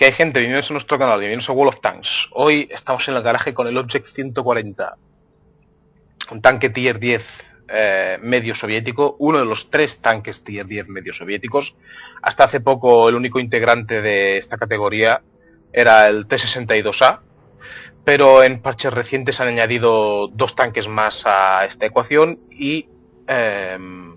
Que hay gente, bienvenidos a nuestro canal, bienvenidos a World of Tanks. Hoy estamos en el garaje con el Object 140. Un tanque tier 10 eh, medio soviético, uno de los tres tanques tier 10 medio soviéticos. Hasta hace poco el único integrante de esta categoría era el T-62A, pero en parches recientes han añadido dos tanques más a esta ecuación y em,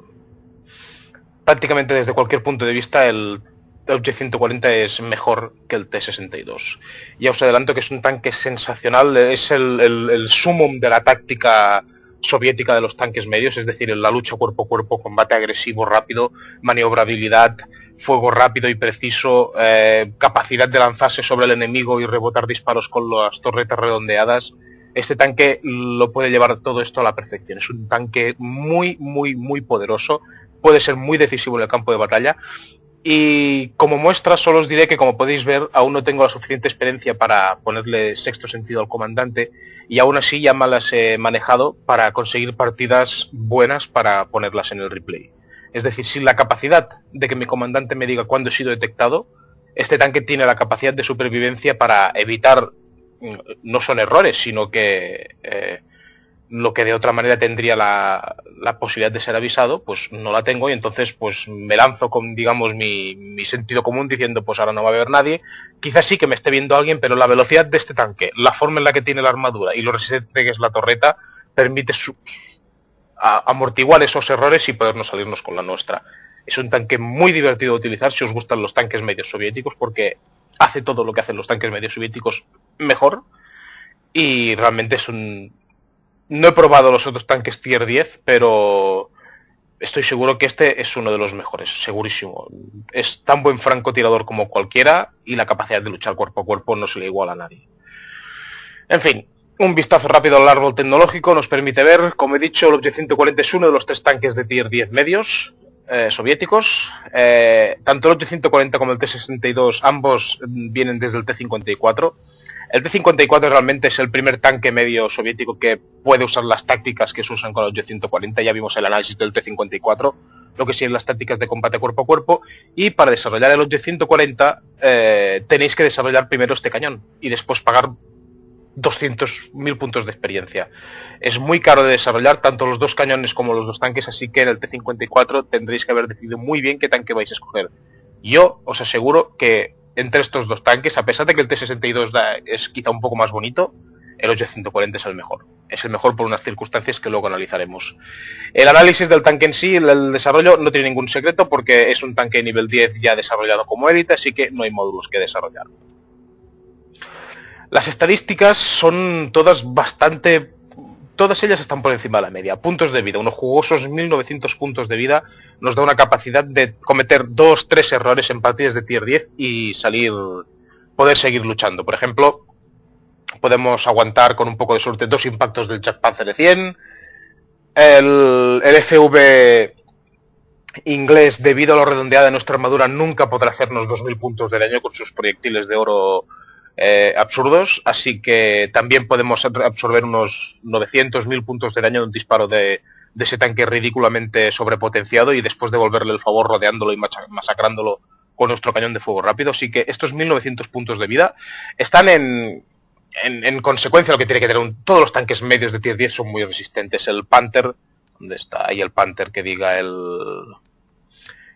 prácticamente desde cualquier punto de vista el Object 140 es mejor que el T-62. Ya os adelanto que es un tanque sensacional, es el, el, sumum de la táctica soviética de los tanques medios, es decir, en la lucha cuerpo a cuerpo, combate agresivo, rápido, maniobrabilidad, fuego rápido y preciso, eh, capacidad de lanzarse sobre el enemigo y rebotar disparos con las torretas redondeadas. Este tanque lo puede llevar todo esto a la perfección. Es un tanque muy, muy, muy poderoso. Puede ser muy decisivo en el campo de batalla. Y como muestra solo os diré que como podéis ver aún no tengo la suficiente experiencia para ponerle sexto sentido al comandante y aún así ya me las he manejado para conseguir partidas buenas para ponerlas en el replay. Es decir, sin la capacidad de que mi comandante me diga cuándo he sido detectado, este tanque tiene la capacidad de supervivencia para evitar, mm, no son errores, sino que eh, lo que de otra manera tendría la, posibilidad de ser avisado, pues no la tengo y entonces pues me lanzo con, digamos, mi, mi, sentido común diciendo pues ahora no va a haber nadie. Quizás sí que me esté viendo alguien, pero la velocidad de este tanque, la forma en la que tiene la armadura y lo resistente que es la torreta, permite amortiguar esos errores y podernos salirnos con la nuestra. Es un tanque muy divertido de utilizar si os gustan los tanques medios soviéticos porque hace todo lo que hacen los tanques medios soviéticos mejor y realmente es un, no he probado los otros tanques tier 10, pero estoy seguro que este es uno de los mejores, segurísimo. Es tan buen francotirador como cualquiera y la capacidad de luchar cuerpo a cuerpo no se le iguala a nadie. En fin, un vistazo rápido al árbol tecnológico nos permite ver, como he dicho, el Object 140 es uno de los tres tanques de tier 10 medios eh, soviéticos. Eh, tanto el Object 140 como el T-62, ambos vienen desde el T-54. El T-54 realmente es el primer tanque medio soviético que puede usar las tácticas que se usan con el 840. Ya vimos el análisis del T-54, lo que son las tácticas de combate cuerpo a cuerpo. Y para desarrollar el 840 eh, tenéis que desarrollar primero este cañón y después pagar 200.000 puntos de experiencia. Es muy caro de desarrollar tanto los dos cañones como los dos tanques, así que en el T-54 tendréis que haber decidido muy bien qué tanque vais a escoger. Yo os aseguro que entre estos dos tanques, a pesar de que el T-62 es quizá un poco más bonito, el 840 es el mejor. Es el mejor por unas circunstancias que luego analizaremos. El análisis del tanque en sí, el desarrollo, no tiene ningún secreto porque es un tanque nivel 10 ya desarrollado como élite, así que no hay módulos que desarrollar. Las estadísticas son todas bastante... Todas ellas están por encima de la media. Puntos de vida, unos jugosos 1900 puntos de vida nos da una capacidad de cometer dos, tres errores en partidas de tier 10 y salir, poder seguir luchando. Por ejemplo, podemos aguantar con un poco de suerte dos impactos del Jack Panzer de 100, el, el FV inglés, debido a lo redondeada de nuestra armadura, nunca podrá hacernos 2.000 puntos de daño con sus proyectiles de oro eh, absurdos, así que también podemos absorber unos 900.000 puntos de daño de un disparo de, de ese tanque ridículamente sobrepotenciado y después devolverle el favor rodeándolo y masacrándolo con nuestro cañón de fuego rápido. Así que estos 1900 puntos de vida están en, en, consecuencia lo que tiene que tener todos los tanques medios de tier 10 son muy resistentes. El Panther, ¿dónde está ahí el Panther que diga el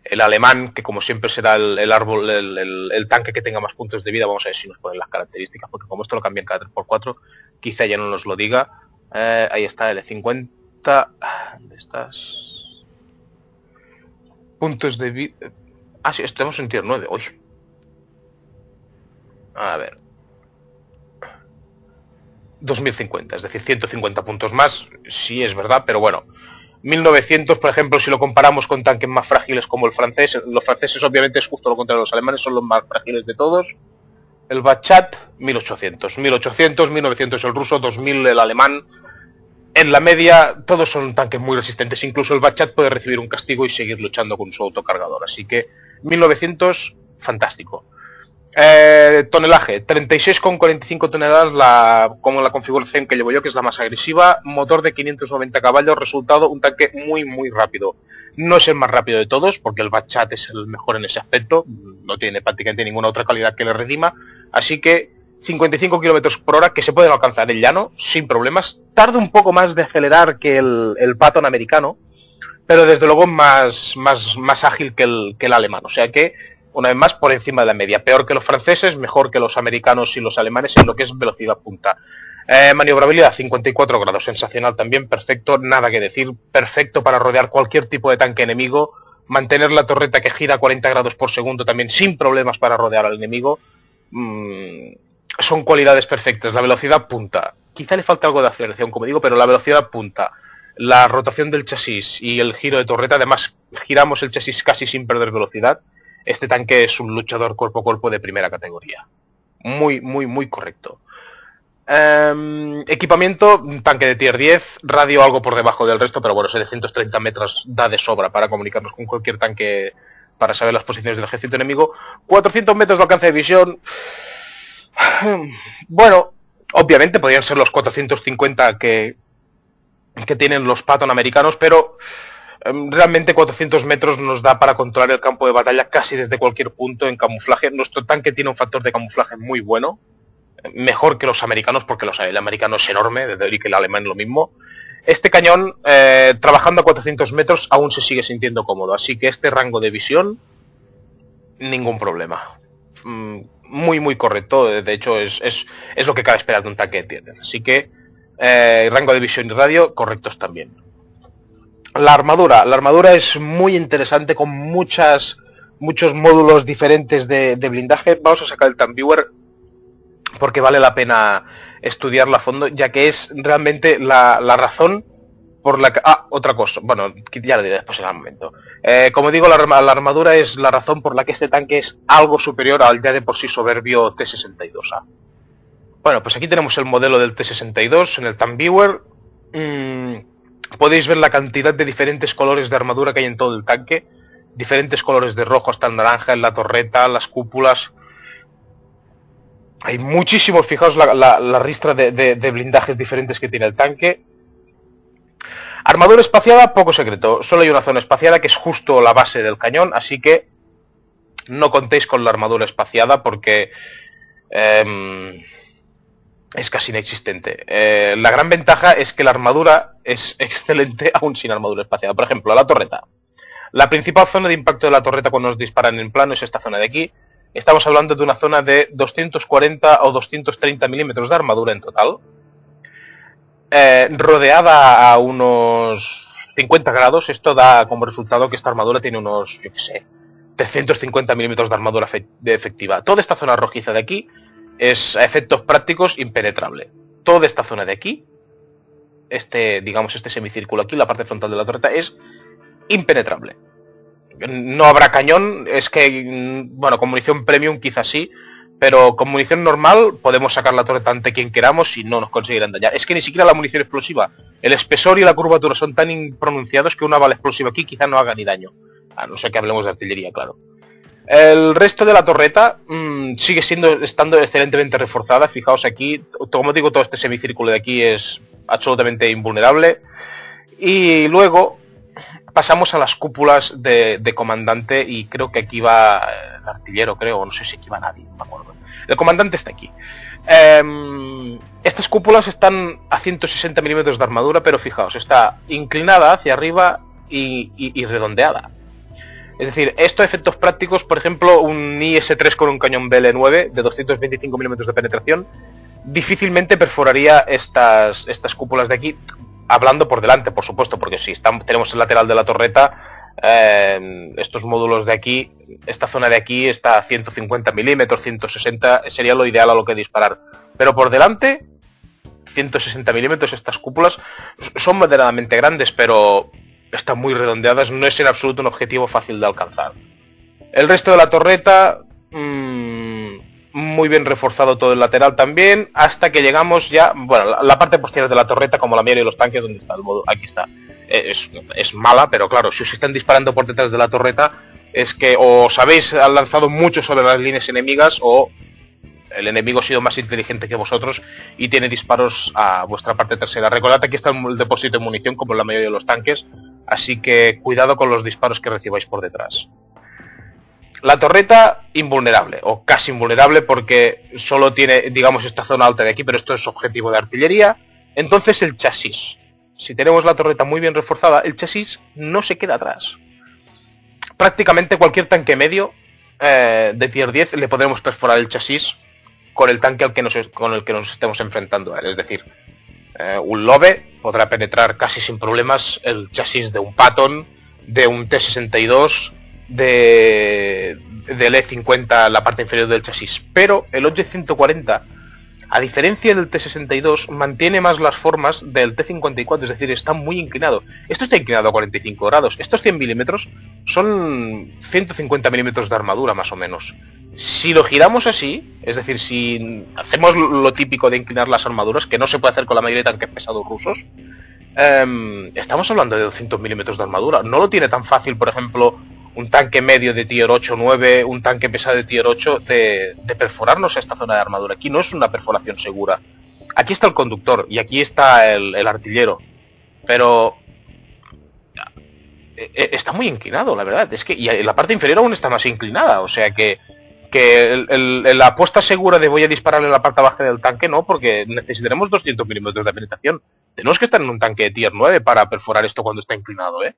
el alemán, que como siempre será el, árbol, el, tanque que tenga más puntos de vida, vamos a ver si nos ponen las características, porque como esto lo cambian cada 3x4, quizá ya no nos lo diga. Eh, ahí está el 50 ¿Dónde estás? Puntos de vida... Ah, sí, estamos en tier 9 hoy. A ver. 2050, es decir, 150 puntos más, sí es verdad, pero bueno. 1900, por ejemplo, si lo comparamos con tanques más frágiles como el francés, los franceses obviamente es justo lo contrario, los alemanes son los más frágiles de todos. El Bachat, 1800. 1800, 1900 el ruso, 2000 el alemán, en la media todos son tanques muy resistentes, incluso el Bachat puede recibir un castigo y seguir luchando con su autocargador, así que 1900, fantástico. Eh, tonelaje, 36,45 toneladas la, como la configuración que llevo yo, que es la más agresiva, motor de 590 caballos, resultado un tanque muy muy rápido. No es el más rápido de todos, porque el Batchat es el mejor en ese aspecto, no tiene prácticamente ninguna otra calidad que le redima, así que 55 km por hora que se pueden alcanzar en llano sin problemas. Tarda un poco más de acelerar que el, el americano, pero desde luego más, más, más ágil que el, que el alemán. O sea que, una vez más, por encima de la media. Peor que los franceses, mejor que los americanos y los alemanes en lo que es velocidad punta. Eh, maniobrabilidad 54 grados, sensacional también, perfecto, nada que decir, perfecto para rodear cualquier tipo de tanque enemigo, mantener la torreta que gira a 40 grados por segundo también sin problemas para rodear al enemigo. Mm, son cualidades perfectas. La velocidad punta. Quizá le falta algo de aceleración, como digo, pero la velocidad punta. La rotación del chasis y el giro de torreta, además giramos el chasis casi sin perder velocidad. Este tanque es un luchador cuerpo a cuerpo de primera categoría. Muy, muy, muy correcto. Em, equipamiento, tanque de tier 10, radio algo por debajo del resto, pero bueno, 730 metros da de sobra para comunicarnos con cualquier tanque para saber las posiciones del ejército enemigo. 400 metros de alcance de visión, bueno, obviamente podrían ser los 450 que, que tienen los Patton americanos, pero em, realmente 400 metros nos da para controlar el campo de batalla casi desde cualquier punto en camuflaje. Nuestro tanque tiene un factor de camuflaje muy bueno, mejor que los americanos, porque los, el americano es enorme, desde y que el alemán lo mismo. Este cañón, eh, trabajando a 400 metros, aún se sigue sintiendo cómodo, así que este rango de visión, ningún problema. Mm, muy, muy correcto. De hecho, es, es, lo que cabe esperar de un tanque de tierra. Así que, eh, rango de visión y radio, correctos también. La armadura. La armadura es muy interesante con muchas, muchos módulos diferentes de, blindaje. Vamos a sacar el Viewer porque vale la pena estudiarla a fondo, ya que es realmente la, la razón por la Ah, otra cosa. Bueno, ya lo diré después en el momento. Eh, como digo, la, armadura es la razón por la que este tanque es algo superior al ya de por sí soberbio T-62A. Bueno, pues aquí tenemos el modelo del T-62 en el Tanviewer. Mm, podéis ver la cantidad de diferentes colores de armadura que hay en todo el tanque. Diferentes colores de rojo hasta el naranja en la torreta, las cúpulas. Hay muchísimos, fijaos la, ristra de blindajes diferentes que tiene el tanque. Armadura espaciada, poco secreto. Solo hay una zona espaciada que es justo la base del cañón, así que no contéis con la armadura espaciada porque em, es casi inexistente. Eh, la gran ventaja es que la armadura es excelente aún sin armadura espaciada. Por ejemplo, la torreta. La principal zona de impacto de la torreta cuando nos disparan en plano es esta zona de aquí. Estamos hablando de una zona de 240 o 230 milímetros de armadura en total. Eh, rodeada a unos 50 grados, esto da como resultado que esta armadura tiene unos, yo qué sé, 350 milímetros de armadura de efectiva. Toda esta zona rojiza de aquí es a efectos prácticos impenetrable. Toda esta zona de aquí, este, digamos, este semicírculo aquí, la parte frontal de la torreta, es impenetrable. No habrá cañón, es que, bueno, con munición premium quizás sí, pero con munición normal podemos sacar la torreta ante quien queramos y no nos conseguirán dañar. Es que ni siquiera la munición explosiva. El espesor y la curvatura son tan impronunciados que una bala explosiva aquí quizá no haga ni daño. A no ser que hablemos de artillería, claro. El resto de la torreta mm, sigue siendo estando excelentemente reforzada. Fijaos aquí, como digo, todo este semicírculo de aquí es absolutamente invulnerable. Y luego pasamos a las cúpulas de, comandante y creo que aquí va el artillero, creo, no sé si aquí va nadie, no me acuerdo. El comandante está aquí. Em, estas cúpulas están a 160 milímetros de armadura, pero fijaos, está inclinada hacia arriba y, redondeada. Es decir, estos efectos prácticos, por ejemplo, un IS-3 con un cañón BL-9 de 225 milímetros de penetración, difícilmente perforaría estas, estas cúpulas de aquí hablando por delante, por supuesto, porque si estamos, tenemos el lateral de la torreta, eh, estos módulos de aquí, esta zona de aquí está a 150 milímetros, 160, sería lo ideal a lo que disparar. Pero por delante, 160 milímetros, estas cúpulas son moderadamente grandes, pero están muy redondeadas, no es en absoluto un objetivo fácil de alcanzar. El resto de la torreta, mmm, muy bien reforzado todo el lateral también, hasta que llegamos ya, bueno, la, parte posterior de la torreta, como la mayoría de los tanques, donde está el modo, aquí está. Eh, es, mala, pero claro, si os están disparando por detrás de la torreta, es que os habéis lanzado mucho sobre las líneas enemigas o el enemigo ha sido más inteligente que vosotros y tiene disparos a vuestra parte trasera. Recordad aquí está el depósito de munición como la mayoría de los tanques, así que cuidado con los disparos que recibáis por detrás. La torreta invulnerable, o casi invulnerable porque solo tiene, digamos, esta zona alta de aquí, pero esto es objetivo de artillería. Entonces el chasis. Si tenemos la torreta muy bien reforzada, el chasis no se queda atrás. Prácticamente cualquier tanque medio eh, de tier 10 le podremos perforar el chasis con el tanque al que nos, con el que nos estemos enfrentando a él. Es decir, eh, un Lobe podrá penetrar casi sin problemas el chasis de un Patton, de un T-62, de, del E50, la parte inferior del chasis. Pero el Object 140, a diferencia del T-62, mantiene más las formas del T-54, es decir, está muy inclinado. Esto está inclinado a 45 grados. Estos 100 milímetros son 150 milímetros de armadura, más o menos. Si lo giramos así, es decir, si hacemos lo típico de inclinar las armaduras, que no se puede hacer con la mayoría de tanques pesados rusos, em, estamos hablando de 200 milímetros de armadura. No lo tiene tan fácil, por ejemplo, un tanque medio de tier 8 9, un tanque pesado de tier 8, de, perforarnos esta zona de armadura. Aquí no es una perforación segura. Aquí está el conductor y aquí está el, artillero. Pero e, e, está muy inclinado, la verdad. Es que y la parte inferior aún está más inclinada. O sea que, que la apuesta segura de voy a dispararle la parte baja del tanque, no, porque necesitaremos 200 milímetros de penetración. Tenemos que estar en un tanque de tier 9 para perforar esto cuando está inclinado, ¿eh?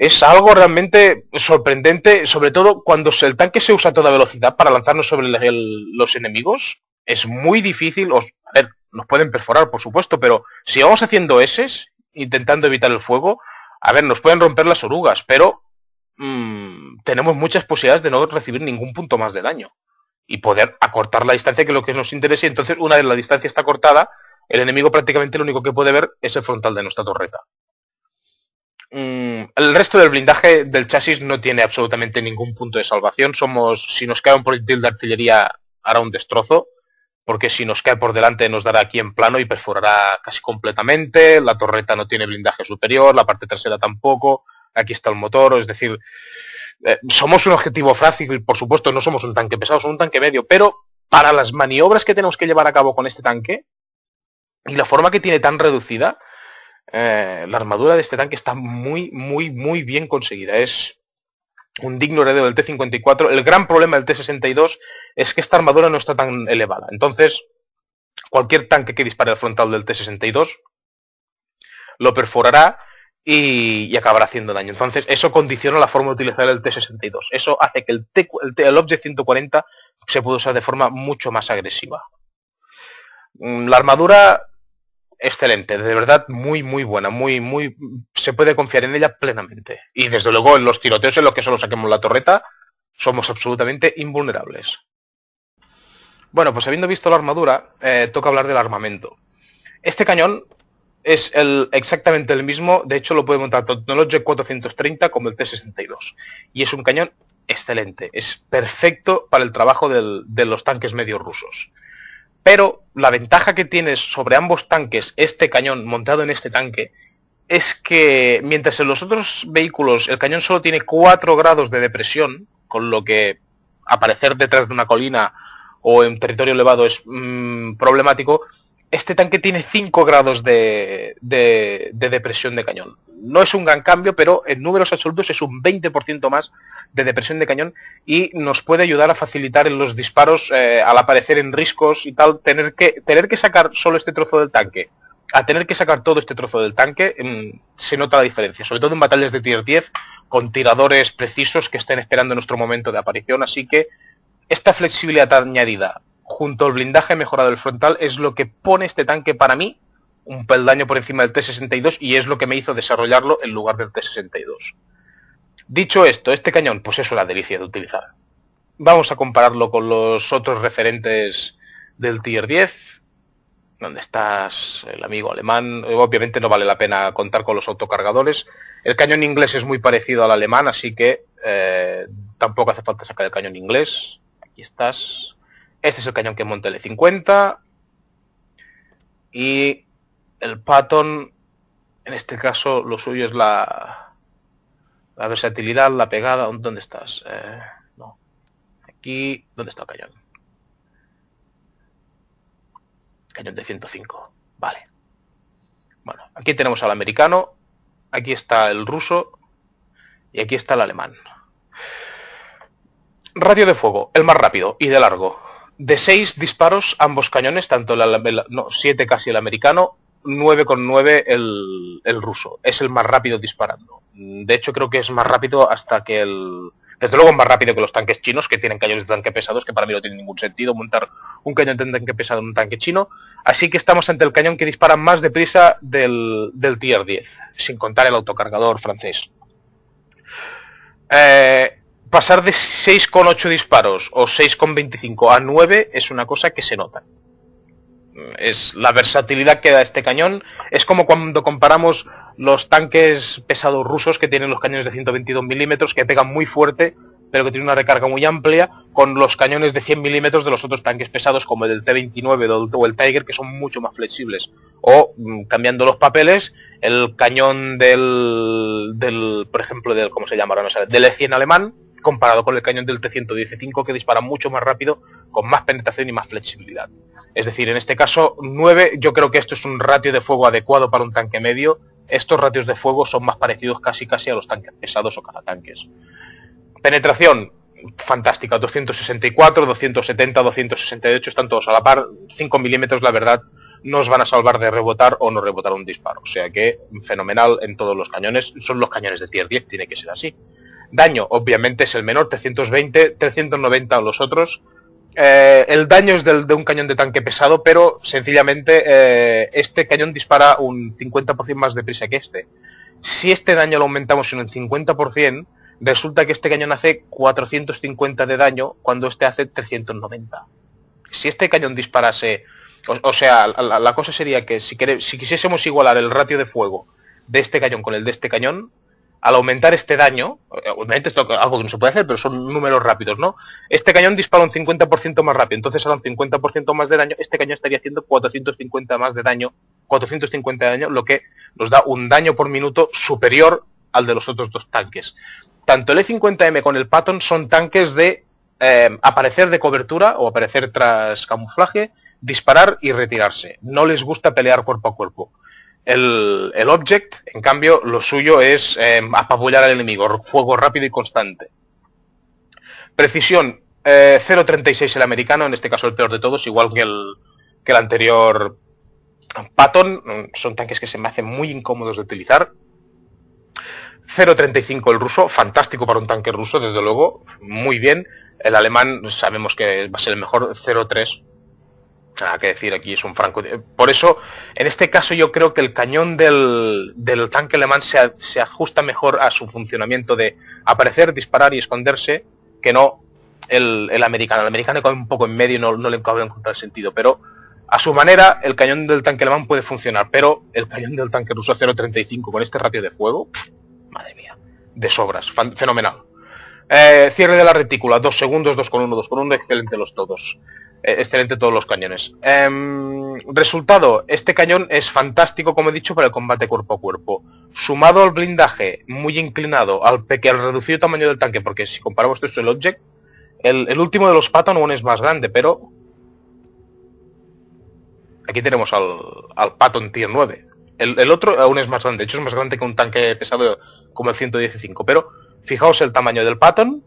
Es algo realmente sorprendente, sobre todo cuando el tanque se usa a toda velocidad para lanzarnos sobre los enemigos. Es muy difícil, a ver, nos pueden perforar, por supuesto, pero si vamos haciendo S, intentando evitar el fuego, a ver, nos pueden romper las orugas, pero mm, tenemos muchas posibilidades de no recibir ningún punto más de daño y poder acortar la distancia que es lo que nos interesa. Y entonces, una vez la distancia está cortada, el enemigo prácticamente lo único que puede ver es el frontal de nuestra torreta. Mm, el resto del blindaje del chasis no tiene absolutamente ningún punto de salvación. Somos, si nos cae un proyectil de artillería, hará un destrozo, porque si nos cae por delante nos dará aquí en plano y perforará casi completamente. La torreta no tiene blindaje superior, la parte trasera tampoco. Aquí está el motor, es decir, eh, somos un objetivo frágil, y por supuesto no somos un tanque pesado, somos un tanque medio, pero para las maniobras que tenemos que llevar a cabo con este tanque y la forma que tiene tan reducida, eh, la armadura de este tanque está muy, muy, muy bien conseguida. Es un digno heredero del T-54. El gran problema del T-62 es que esta armadura no está tan elevada. Entonces, cualquier tanque que dispare al frontal del T-62 lo perforará y, acabará haciendo daño. Entonces, eso condiciona la forma de utilizar el T-62. Eso hace que el, T, el Object 140 se pueda usar de forma mucho más agresiva. Mm, la armadura excelente, de verdad muy muy buena, muy muy se puede confiar en ella plenamente. Y desde luego en los tiroteos en los que solo saquemos la torreta somos absolutamente invulnerables. Bueno, pues habiendo visto la armadura, eh, toca hablar del armamento. Este cañón es el, exactamente el mismo, de hecho lo puede montar tanto el Object 430 como el T-62. Y es un cañón excelente, es perfecto para el trabajo de los tanques medios rusos. Pero la ventaja que tienes sobre ambos tanques, este cañón montado en este tanque, es que mientras en los otros vehículos el cañón solo tiene 4 grados de depresión, con lo que aparecer detrás de una colina o en territorio elevado es mm, problemático, este tanque tiene 5 grados de, de, depresión de cañón. No es un gran cambio, pero en números absolutos es un 20% más de depresión de cañón y nos puede ayudar a facilitar en los disparos eh, al aparecer en riscos y tal, tener que, tener que sacar solo este trozo del tanque. A tener que sacar todo este trozo del tanque mm, se nota la diferencia, sobre todo en batallas de tier 10 con tiradores precisos que estén esperando nuestro momento de aparición, así que esta flexibilidad añadida junto al blindaje mejorado del frontal es lo que pone este tanque para mí un peldaño por encima del T-62 y es lo que me hizo desarrollarlo en lugar del T-62. Dicho esto, este cañón pues es una delicia de utilizar. Vamos a compararlo con los otros referentes del Tier 10. ¿Dónde estás, el amigo alemán? Obviamente no vale la pena contar con los autocargadores. El cañón inglés es muy parecido al alemán, así que eh, tampoco hace falta sacar el cañón inglés. Aquí estás. Este es el cañón que monta el E50. Y el Patton, en este caso, lo suyo es la, la versatilidad, la pegada. ¿Dónde estás? Eh, no. Aquí, ¿dónde está el cañón? Cañón de 105. Vale. Bueno, aquí tenemos al americano. aquí está el ruso y aquí está el alemán. Radio de fuego, el más rápido y de largo. De seis disparos, ambos cañones, tanto el, no, 7 casi el americano, 9,9 el, el ruso. Es el más rápido disparando. De hecho, creo que es más rápido hasta que el... Desde luego más rápido que los tanques chinos, que tienen cañones de tanque pesados, que para mí no tiene ningún sentido montar un cañón de tanque pesado en un tanque chino. Así que estamos ante el cañón que dispara más deprisa del, del tier 10, sin contar el autocargador francés. Eh, pasar de 6,8 disparos o 6,25 a 9 es una cosa que se nota. Es la versatilidad que da este cañón. Es como cuando comparamos los tanques pesados rusos que tienen los cañones de 122 milímetros que pegan muy fuerte pero que tienen una recarga muy amplia con los cañones de 100 milímetros de los otros tanques pesados como el del T-29 o el Tiger que son mucho más flexibles. O, mm, cambiando los papeles, el cañón del, del por ejemplo, del, ¿cómo se llama ahora? No del E-100 alemán, comparado con el cañón del T-115 que dispara mucho más rápido, con más penetración y más flexibilidad. Es decir, en este caso, 9, yo creo que esto es un ratio de fuego adecuado para un tanque medio. Estos ratios de fuego son más parecidos casi casi a los tanques pesados o cazatanques. Penetración, fantástica, 264, 270, 268, están todos a la par. 5 milímetros, la verdad, no os van a salvar de rebotar o no rebotar un disparo. O sea que, fenomenal en todos los cañones. Son los cañones de tier 10, tiene que ser así. Daño, obviamente, es el menor, 320, 390 los otros. Eh, el daño es del, de un cañón de tanque pesado, pero sencillamente eh, este cañón dispara un 50% más deprisa que este. Si este daño lo aumentamos en un 50%, resulta que este cañón hace 450 de daño cuando este hace 390. Si este cañón disparase, o, sea, la, cosa sería que si, si quisiésemos igualar el ratio de fuego de este cañón con el de este cañón, al aumentar este daño, obviamente esto es algo que no se puede hacer, pero son números rápidos, ¿no? Este cañón dispara un 50% más rápido, entonces hará un 50% más de daño, este cañón estaría haciendo 450 más de daño, 450 de daño, lo que nos da un daño por minuto superior al de los otros dos tanques. Tanto el E50M con el Patton son tanques de eh, aparecer de cobertura o aparecer tras camuflaje, disparar y retirarse. No les gusta pelear cuerpo a cuerpo. El, Object, en cambio, lo suyo es eh, apabullar al enemigo, fuego rápido y constante. Precisión, 0.36 eh, el americano, en este caso el peor de todos, igual que el, que el anterior Patton. Son tanques que se me hacen muy incómodos de utilizar. 0.35 el ruso, fantástico para un tanque ruso, desde luego, muy bien. El alemán sabemos que va a ser el mejor, 0.3 nada que decir, aquí es un franco. Por eso, en este caso yo creo que el cañón del, tanque alemán se, ajusta mejor a su funcionamiento de aparecer, disparar y esconderse, que no el, americano. El americano cae un poco en medio y no, no le cabe en el sentido, pero a su manera el cañón del tanque alemán puede funcionar, pero el cañón del tanque ruso 0.35 con este ratio de fuego, madre mía, de sobras, fenomenal. Eh, cierre de la retícula, 2 segundos, 2 con 1, 2 con 1, excelente los todos. Eh, excelente todos los cañones. Em, resultado, este cañón es fantástico, como he dicho, para el combate cuerpo a cuerpo. Sumado al blindaje muy inclinado, al, al reducido tamaño del tanque, porque si comparamos esto el Object, el, último de los Patton aún es más grande, pero... Aquí tenemos al, al Patton Tier 9. El, el, otro aún es más grande, de hecho es más grande que un tanque pesado como el 115, pero fijaos el tamaño del Patton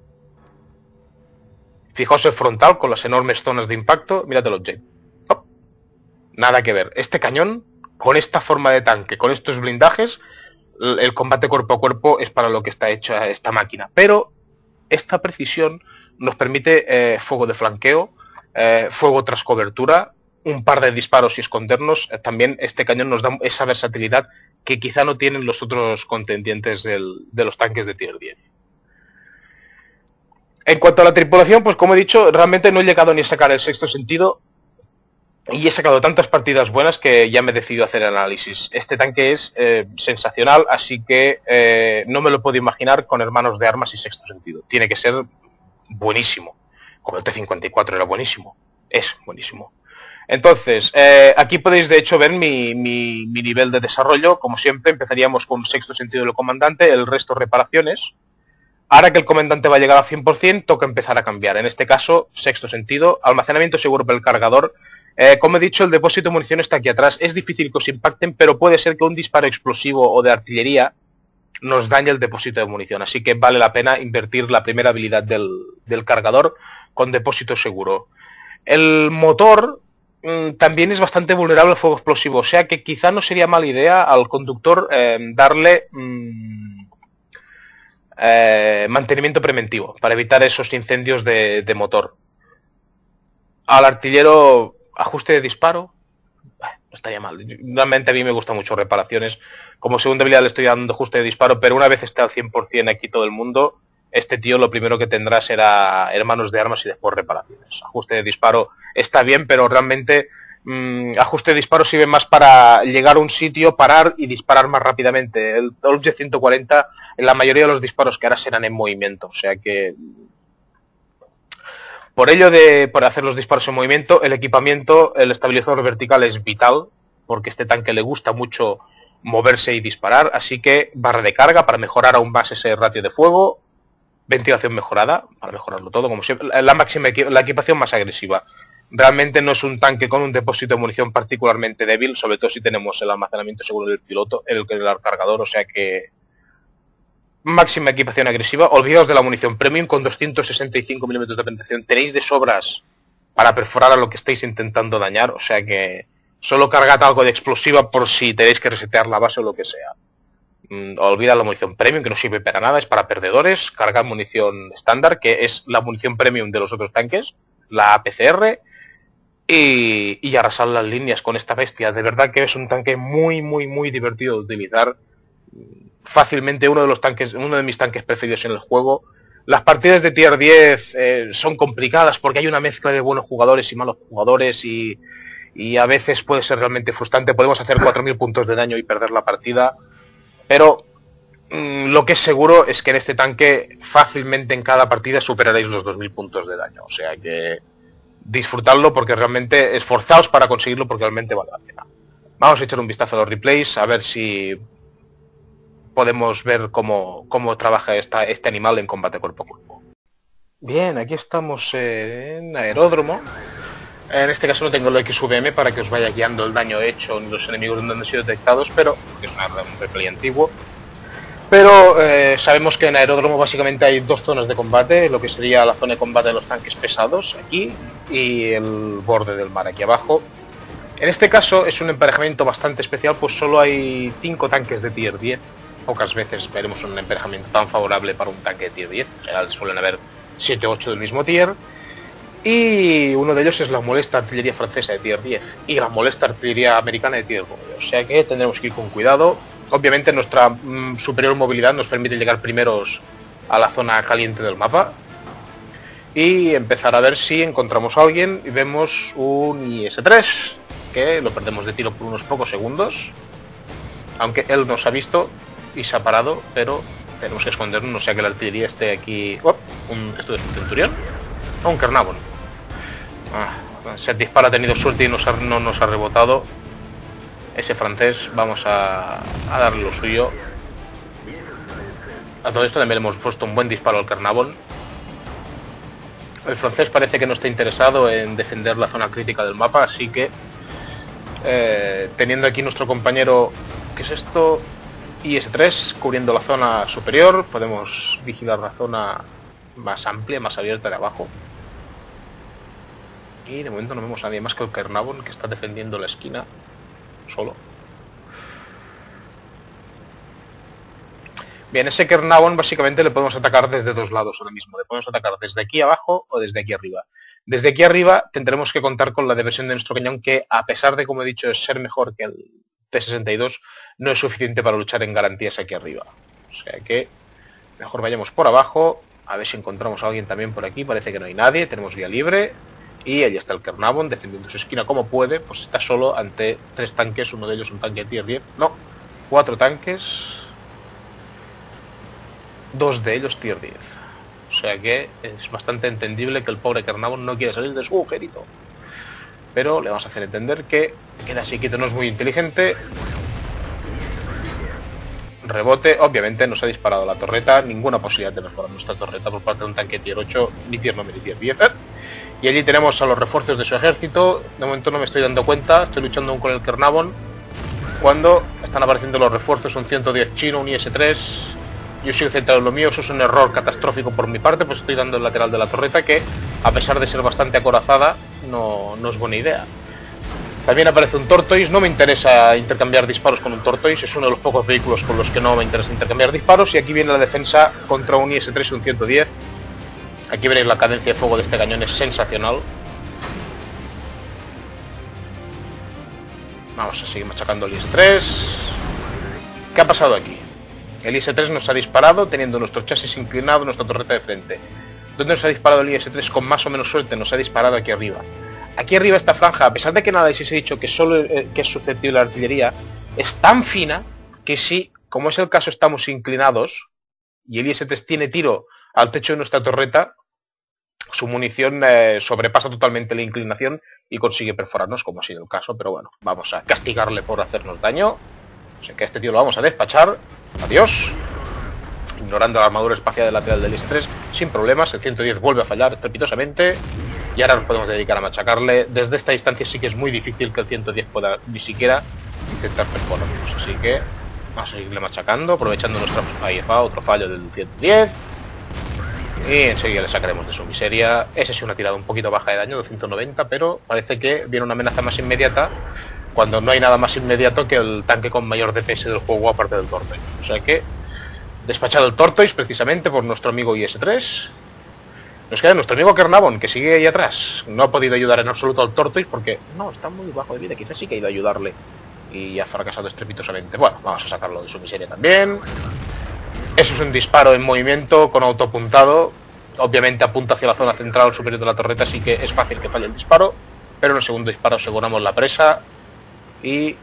Fijaos el frontal con las enormes zonas de impacto. Mírate el object. Nada que ver. Este cañón, con esta forma de tanque, con estos blindajes, el combate cuerpo a cuerpo es para lo que está hecha esta máquina. Pero esta precisión nos permite eh, fuego de flanqueo, eh, fuego tras cobertura, un par de disparos y escondernos. Eh, también este cañón nos da esa versatilidad que quizá no tienen los otros contendientes de los tanques de tier 10. En cuanto a la tripulación, pues como he dicho, realmente no he llegado ni a sacar el sexto sentido y he sacado tantas partidas buenas que ya me he decidido hacer el análisis. Este tanque es eh, sensacional, así que eh, no me lo puedo imaginar con hermanos de armas y sexto sentido. Tiene que ser buenísimo. Como el T-54 era buenísimo. Es buenísimo. Entonces, eh, aquí podéis de hecho ver mi, mi, nivel de desarrollo. Como siempre, empezaríamos con sexto sentido del comandante, el resto reparaciones. Ahora que el comandante va a llegar al 100%, toca empezar a cambiar. En este caso, sexto sentido, almacenamiento seguro para el cargador. Eh, como he dicho, el depósito de munición está aquí atrás. Es difícil que os impacten, pero puede ser que un disparo explosivo o de artillería nos daña el depósito de munición. Así que vale la pena invertir la primera habilidad del, cargador con depósito seguro. El motor mm, también es bastante vulnerable al fuego explosivo, o sea que quizá no sería mala idea al conductor eh, darle mm, eh, mantenimiento preventivo para evitar esos incendios de, motor. Al artillero ajuste de disparo, no estaría mal. Realmente a mí me gusta mucho reparaciones. Como segunda habilidad le estoy dando ajuste de disparo, pero una vez esté al 100% aquí todo el mundo, este tío lo primero que tendrá será hermanos de armas y después reparaciones. Ajuste de disparo está bien, pero realmente mm, ajuste de disparo sirve más para llegar a un sitio, parar y disparar más rápidamente. El Dolce 140, en la mayoría de los disparos que hará serán en movimiento, o sea que por ello de por hacer los disparos en movimiento, el equipamiento, el estabilizador vertical es vital, porque este tanque le gusta mucho moverse y disparar, así que barra de carga para mejorar aún más ese ratio de fuego, ventilación mejorada, para mejorarlo todo, como siempre, la máxima la equipación más agresiva. Realmente no es un tanque con un depósito de munición particularmente débil, sobre todo si tenemos el almacenamiento seguro del piloto, el, el cargador, o sea que máxima equipación agresiva, olvidaos de la munición premium con 265 milímetros de penetración. Tenéis de sobras para perforar a lo que estáis intentando dañar, o sea que solo cargad algo de explosiva por si tenéis que resetear la base o lo que sea. Mm, olvidad la munición premium que no sirve para nada, es para perdedores. Cargad munición estándar, que es la munición premium de los otros tanques, la APCR, y, y arrasar las líneas con esta bestia. De verdad que es un tanque muy, muy, muy divertido de utilizar fácilmente uno de los tanques, uno de mis tanques preferidos en el juego. Las partidas de tier 10 eh, son complicadas porque hay una mezcla de buenos jugadores y malos jugadores y, a veces puede ser realmente frustrante. Podemos hacer 4.000 puntos de daño y perder la partida. Pero mm, lo que es seguro es que en este tanque fácilmente en cada partida superaréis los 2.000 puntos de daño. O sea que disfrutarlo porque realmente esforzaos para conseguirlo porque realmente vale la pena. Vamos a echar un vistazo a los replays a ver si podemos ver cómo, cómo trabaja esta, este animal en combate cuerpo a cuerpo. Bien, aquí estamos en aeródromo. En este caso no tengo el XVM para que os vaya guiando el daño hecho en los enemigos donde han sido detectados, pero es un replay antiguo. Pero eh, sabemos que en aeródromo básicamente hay dos zonas de combate, lo que sería la zona de combate de los tanques pesados aquí y el borde del mar aquí abajo. En este caso es un emparejamiento bastante especial, pues solo hay cinco tanques de tier 10 pocas veces veremos un emparejamiento tan favorable para un tanque de tier 10. En general suelen haber 7 o 8 del mismo tier. Y uno de ellos es la molesta artillería francesa de tier 10 y la molesta artillería americana de tier 9. O sea que tendremos que ir con cuidado. Obviamente nuestra mm, superior movilidad nos permite llegar primeros a la zona caliente del mapa y empezar a ver si encontramos a alguien y vemos un IS-3 que lo perdemos de tiro por unos pocos segundos aunque él nos ha visto y se ha parado, pero tenemos que escondernos, no sea que la artillería esté aquí... Un, ¿Esto centurión? No, un carnavon. Ah, se dispara ha tenido suerte y no nos ha rebotado. Ese francés, vamos a, a darle lo suyo. A todo esto también le hemos puesto un buen disparo al carnavon. El francés parece que no está interesado en defender la zona crítica del mapa, así que eh, teniendo aquí nuestro compañero, ¿qué es esto? IS-3 cubriendo la zona superior, podemos vigilar la zona más amplia, más abierta de abajo. Y de momento no vemos a nadie más que el Kernavon que está defendiendo la esquina solo. Bien, ese Kernavon básicamente le podemos atacar desde dos lados ahora mismo. Le podemos atacar desde aquí abajo o desde aquí arriba. Desde aquí arriba tendremos que contar con la diversión de nuestro cañón que, a pesar de, como he dicho, ser mejor que el T-62, no es suficiente para luchar en garantías aquí arriba. O sea que mejor vayamos por abajo, a ver si encontramos a alguien también por aquí, parece que no hay nadie, tenemos vía libre, y ahí está el Kernavon defendiendo su esquina como puede, pues está solo ante tres tanques, uno de ellos un tanque tier 10, no, cuatro tanques, dos de ellos tier 10. O sea que es bastante entendible que el pobre Kernavon no quiere salir de su agujerito. Pero le vamos a hacer entender que queda así quieto, no es muy inteligente, rebote, obviamente nos ha disparado la torreta, ninguna posibilidad de mejorar nuestra torreta por parte de un tanque tier 8, ni tier 9 ni tier 10. Y allí tenemos a los refuerzos de su ejército, de momento no me estoy dando cuenta, estoy luchando aún con el Kernavon. cuando están apareciendo los refuerzos, un 110 chino, un IS-3. Yo sigo centrado en lo mío, eso es un error catastrófico por mi parte, pues estoy dando el lateral de la torreta que, a pesar de ser bastante acorazada, no, no es buena idea. También aparece un Tortoise, no me interesa intercambiar disparos con un Tortoise, es uno de los pocos vehículos con los que no me interesa intercambiar disparos. Y aquí viene la defensa contra un IS-3 y un 110. Aquí veréis la cadencia de fuego de este cañón, es sensacional. Vamos a seguir machacando el IS-3. ¿Qué ha pasado aquí? El IS-3 nos ha disparado teniendo nuestro chasis inclinado, nuestra torreta de frente. ¿Dónde nos ha disparado el IS-3 con más o menos suerte? Nos ha disparado aquí arriba. Aquí arriba esta franja, a pesar de que nada se ha dicho que solo eh, que es susceptible la artillería, es tan fina que si, como es el caso, estamos inclinados y el IS-3 tiene tiro al techo de nuestra torreta, su munición eh, sobrepasa totalmente la inclinación y consigue perforarnos, como ha sido el caso, pero bueno, vamos a castigarle por hacernos daño. O sea que a este tío lo vamos a despachar. Adiós. Ignorando la armadura espacial lateral del IS-3, sin problemas, el 110 vuelve a fallar estrepitosamente. Y ahora nos podemos dedicar a machacarle. Desde esta distancia sí que es muy difícil que el 110 pueda ni siquiera intentar perforarnos. Así que vamos a seguirle machacando, aprovechando nuestra... Ahí otro fallo del 110. Y enseguida le sacaremos de su miseria. Ese es una tirada un poquito baja de daño, 290, pero parece que viene una amenaza más inmediata cuando no hay nada más inmediato que el tanque con mayor DPS del juego aparte del Tortoise. O sea que, despachado el Tortoise precisamente por nuestro amigo IS-3, nos queda nuestro amigo Kernavon, que sigue ahí atrás. No ha podido ayudar en absoluto al Tortoise porque no, está muy bajo de vida. Quizás sí que ha ido a ayudarle y ha fracasado estrepitosamente. Bueno, vamos a sacarlo de su miseria también. Eso es un disparo en movimiento con autopuntado. Obviamente apunta hacia la zona central superior de la torreta, así que es fácil que falle el disparo. Pero en el segundo disparo aseguramos la presa y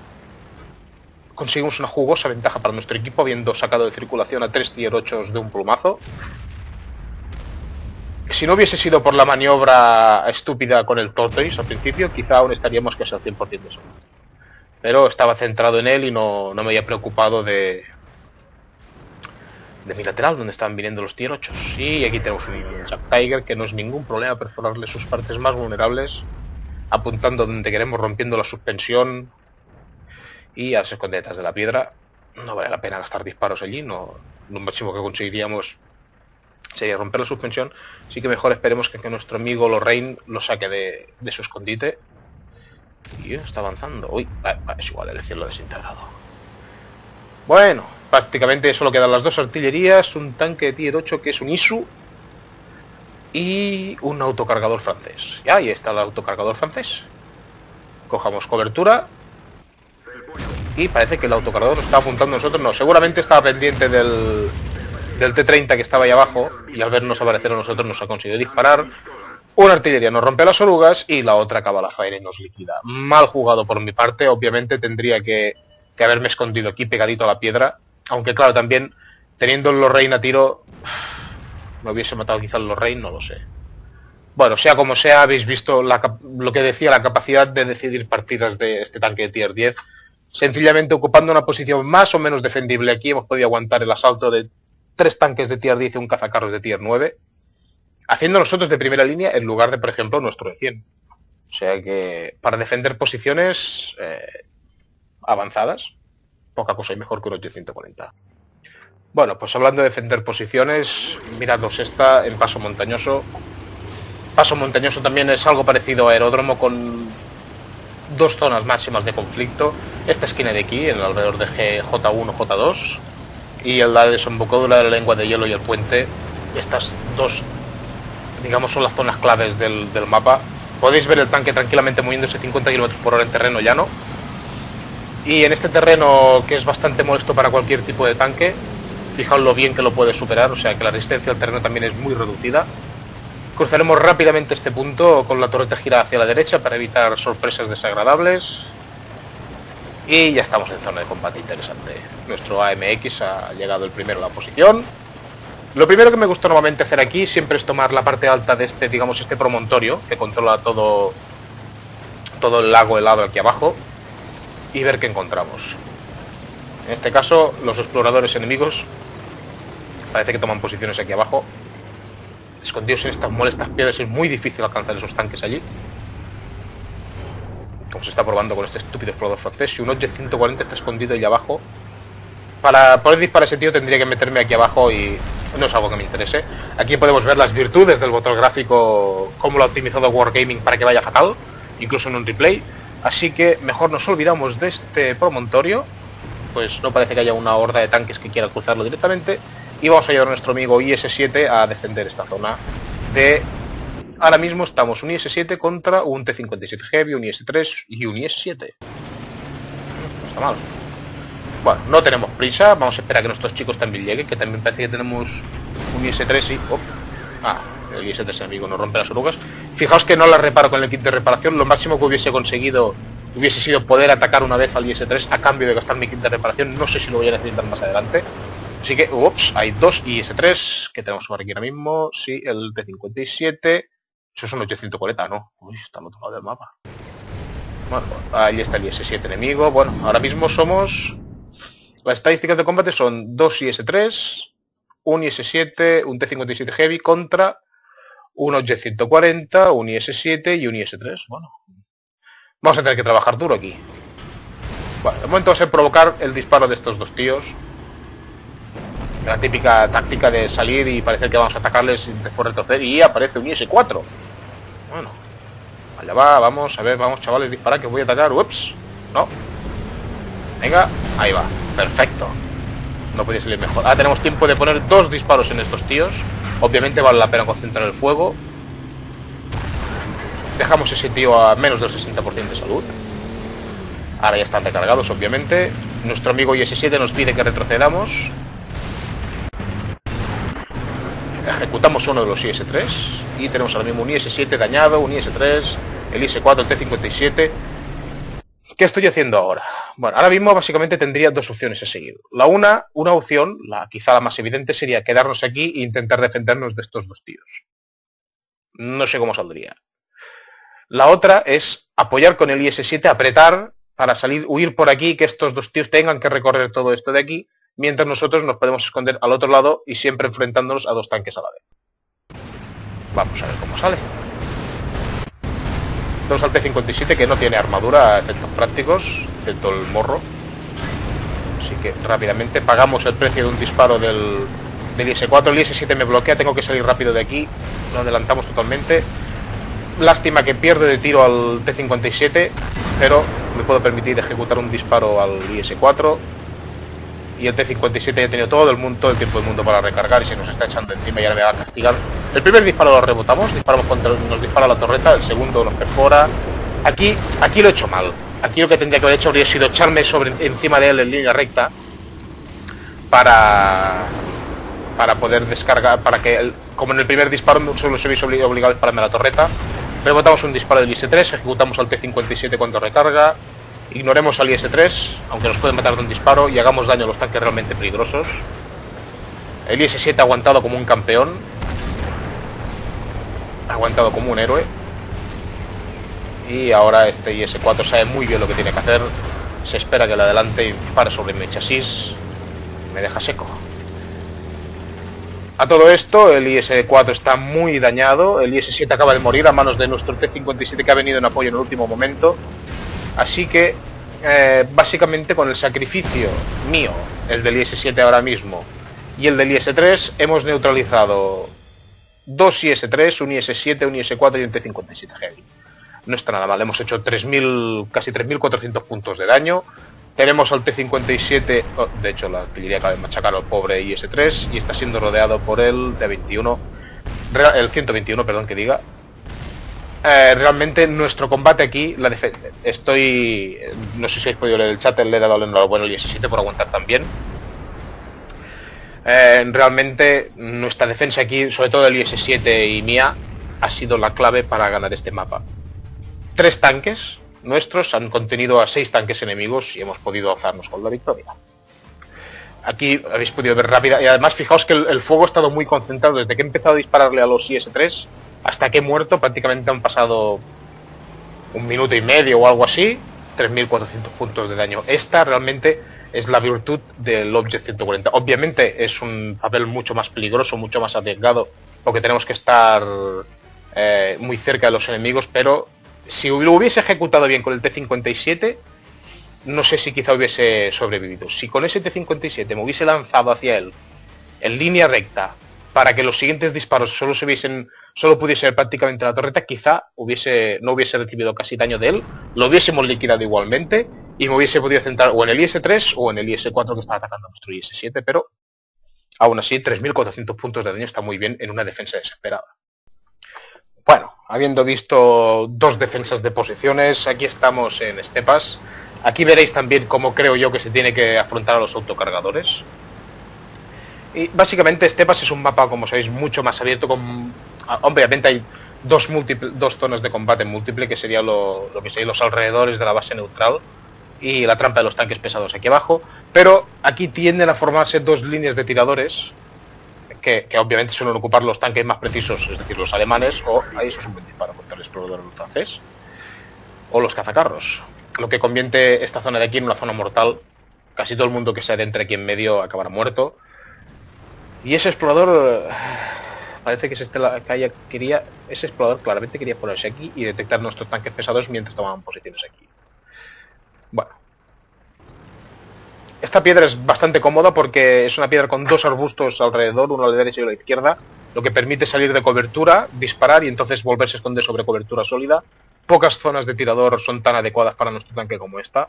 conseguimos una jugosa ventaja para nuestro equipo, habiendo sacado de circulación a tres tier 8 de un plumazo. Si no hubiese sido por la maniobra estúpida con el Tortoise al principio, quizá aún estaríamos casi al 100% de eso. Pero estaba centrado en él y no, no me había preocupado de, de mi lateral, donde están viniendo los tier 8. Y aquí tenemos un Jack Tiger, que no es ningún problema perforarle sus partes más vulnerables, apuntando donde queremos, rompiendo la suspensión y a se esconde detrás de la piedra. No vale la pena gastar disparos allí, no, lo máximo que conseguiríamos sería romper la suspensión. Así que mejor esperemos que, nuestro amigo Lorraine lo saque de, su escondite. Y está avanzando. Uy, es igual, el cielo desintegrado. Bueno, prácticamente solo quedan las dos artillerías, un tanque de tier 8 que es un ISU y un autocargador francés. Y ahí está el autocargador francés. Cojamos cobertura y parece que el autocargador nos está apuntando a nosotros. No, seguramente estaba pendiente del, del T-30 que estaba ahí abajo y al vernos aparecer a nosotros nos ha conseguido disparar. Una artillería nos rompe las orugas y la otra acaba la faena y nos liquida. Mal jugado por mi parte, obviamente tendría que, que haberme escondido aquí pegadito a la piedra aunque claro, también teniendo el Lorraine a tiro, me hubiese matado quizá el Lorraine, no lo sé. Bueno, sea como sea, habéis visto lo que decía, la capacidad de decidir partidas de este tanque de tier 10. Sencillamente ocupando una posición más o menos defendible aquí, hemos podido aguantar el asalto de tres tanques de tier 10 y un cazacarros de tier 9, haciendo nosotros de primera línea en lugar de, por ejemplo, nuestro de 100. O sea que para defender posiciones eh, avanzadas, poca cosa y mejor que un 840. Bueno, pues hablando de defender posiciones, mirados esta en paso montañoso. Paso montañoso también es algo parecido a aeródromo con dos zonas máximas de conflicto. Esta esquina de aquí, en el alrededor de J1, J2, y el la desembocadura de la lengua de hielo y el puente. Estas dos, digamos, son las zonas claves del, del mapa. Podéis ver el tanque tranquilamente moviéndose 50 km por hora en terreno llano y en este terreno que es bastante molesto para cualquier tipo de tanque, fijaos lo bien que lo puede superar, o sea que la resistencia al terreno también es muy reducida. Cruzaremos rápidamente este punto con la torreta girada hacia la derecha para evitar sorpresas desagradables. Y ya estamos en zona de combate interesante. Nuestro AMX ha llegado el primero a la posición. Lo primero que me gusta normalmente hacer aquí siempre es tomar la parte alta de este, digamos, este promontorio que controla todo, todo el lago helado aquí abajo y ver qué encontramos. En este caso, los exploradores enemigos parece que toman posiciones aquí abajo. Escondidos en estas molestas piedras es muy difícil alcanzar esos tanques allí. como se está probando con este estúpido explorador francés, si un Object 140 está escondido ahí abajo, para poder disparar ese tío tendría que meterme aquí abajo y no es algo que me interese. Aquí podemos ver las virtudes del motor gráfico, cómo lo ha optimizado Wargaming para que vaya fatal, incluso en un replay. Así que mejor nos olvidamos de este promontorio, pues no parece que haya una horda de tanques que quiera cruzarlo directamente. Y vamos a llevar a nuestro amigo IS-7 a defender esta zona de... Ahora mismo estamos un IS-7 contra un T-57 Heavy, un IS-3 y un IS-7. No está mal. Bueno, no tenemos prisa, vamos a esperar a que nuestros chicos también lleguen, que también parece que tenemos un IS-3 y... Oh. Ah, el IS-3 amigo no rompe las orugas. Fijaos que no la reparo con el kit de reparación, lo máximo que hubiese conseguido hubiese sido poder atacar una vez al IS-3 a cambio de gastar mi kit de reparación, no sé si lo voy a necesitar más adelante. Así que, ups, hay dos IS-3 que tenemos por aquí ahora mismo, sí, el T-57, eso es un 840, ¿no? Uy, está al otro lado del mapa. Bueno, ahí está el IS-7 enemigo, bueno, ahora mismo somos... Las estadísticas de combate son dos IS-3, un IS-7, un T-57 Heavy contra un Object 140, un IS-7 y un IS-3. Bueno, vamos a tener que trabajar duro aquí. Bueno, de momento va a provocar el disparo de estos dos tíos. La típica táctica de salir y parecer que vamos a atacarles y después retroceder y aparece un IS-4. Bueno, allá va, vamos, a ver, vamos chavales, disparar que voy a atacar. Ups, no. Venga, ahí va, perfecto. No podía salir mejor. Ahora tenemos tiempo de poner dos disparos en estos tíos. Obviamente vale la pena concentrar el fuego. Dejamos ese tío a menos del 60% de salud. Ahora ya están recargados, obviamente. Nuestro amigo IS-7 nos pide que retrocedamos. Ejecutamos uno de los IS-3. Y tenemos ahora mismo un IS-7 dañado, un IS-3, el IS-4, el T-57. ¿Qué estoy haciendo ahora? Bueno, ahora mismo básicamente tendría dos opciones a seguir. La una, una opción, la quizá la más evidente, sería quedarnos aquí e intentar defendernos de estos dos tíos. No sé cómo saldría. La otra es apoyar con el IS-7, apretar para salir, huir por aquí, que estos dos tíos tengan que recorrer todo esto de aquí, mientras nosotros nos podemos esconder al otro lado y siempre enfrentándonos a dos tanques a la vez. Vamos a ver cómo sale. Tenemos al T-57 que no tiene armadura efectos prácticos, excepto el morro. Así que rápidamente pagamos el precio de un disparo del, del IS-4. El IS-7 me bloquea, tengo que salir rápido de aquí. Lo adelantamos totalmente. Lástima que pierde de tiro al T-57, pero me puedo permitir ejecutar un disparo al IS-4. Y el T-57 ya ha tenido todo el mundo, el tiempo del mundo para recargar y se nos está echando encima y ahora me va a castigar. El primer disparo lo rebotamos, disparamos contra, nos dispara la torreta, el segundo nos perfora. Aquí, aquí lo he hecho mal. Aquí lo que tendría que haber hecho habría sido echarme sobre encima de él en línea recta para para poder descargar, para que, como en el primer disparo solo se veis obligado a dispararme la torreta, rebotamos un disparo del IS-3, ejecutamos al T-57 cuando recarga, ignoremos al IS-3, aunque nos pueden matar de un disparo, y hagamos daño a los tanques realmente peligrosos. El IS-7 ha aguantado como un campeón, ha aguantado como un héroe, y ahora este IS-4 sabe muy bien lo que tiene que hacer, se espera que le adelante y dispare sobre mi chasis, me deja seco. A todo esto, el IS-4 está muy dañado, el IS-7 acaba de morir a manos de nuestro T-57 que ha venido en apoyo en el último momento. Así que, eh, básicamente con el sacrificio mío, el del IS-7 ahora mismo, y el del IS-3, hemos neutralizado dos IS-3, un IS-7, un IS-4 y un T-57 Heavy. No está nada mal, hemos hecho 3.000, casi 3.400 puntos de daño, tenemos al T-57, de hecho la artillería acaba de machacar al pobre IS-3 y está siendo rodeado por el T-21, el 121, perdón que diga. Eh, realmente nuestro combate aquí, la estoy, no sé si habéis podido leer el chat, le he dado el enhorabuena al IS-7 por aguantar también. Eh, realmente nuestra defensa aquí, sobre todo el IS-7 y mía, ha sido la clave para ganar este mapa. Tres tanques, nuestros han contenido a seis tanques enemigos y hemos podido alzarnos con la victoria. Aquí habéis podido ver rápida, y además fijaos que el, fuego ha estado muy concentrado desde que he empezado a dispararle a los IS-3 hasta que he muerto, prácticamente han pasado un minuto y medio o algo así, 3.400 puntos de daño. Esta realmente es la virtud del Object 140. Obviamente es un papel mucho más peligroso, mucho más arriesgado, porque tenemos que estar eh, muy cerca de los enemigos, pero si lo hubiese ejecutado bien con el T-57, no sé si quizá hubiese sobrevivido. Si con ese T-57 me hubiese lanzado hacia él en línea recta para que los siguientes disparos solo se solo pudiese ser prácticamente la torreta, quizá hubiese, no hubiese recibido casi daño de él, lo hubiésemos liquidado igualmente y me hubiese podido centrar o en el IS-3 o en el IS-4 que estaba atacando nuestro IS-7, pero aún así 3.400 puntos de daño está muy bien en una defensa desesperada. Bueno, habiendo visto dos defensas de posiciones, aquí estamos en Estepas. Aquí veréis también cómo creo yo que se tiene que afrontar a los autocargadores. Y básicamente Estepas es un mapa, como sabéis, mucho más abierto con... Obviamente hay dos, dos zonas de combate múltiple, que sería lo, que serían los alrededores de la base neutral y la trampa de los tanques pesados aquí abajo, pero aquí tienden a formarse dos líneas de tiradores, que, obviamente suelen ocupar los tanques más precisos, es decir, los alemanes, o ahí eso es un buen disparo contra el explorador francés, o los cazacarros, lo que convierte esta zona de aquí en una zona mortal. Casi todo el mundo que se adentre aquí en medio acabará muerto. Y ese explorador... Parece que ese, que quería, ese explorador claramente quería ponerse aquí y detectar nuestros tanques pesados mientras tomaban posiciones aquí. Bueno. Esta piedra es bastante cómoda porque es una piedra con dos arbustos alrededor, uno a la derecha y uno a la izquierda, lo que permite salir de cobertura, disparar y entonces volverse a esconder sobre cobertura sólida. Pocas zonas de tirador son tan adecuadas para nuestro tanque como esta.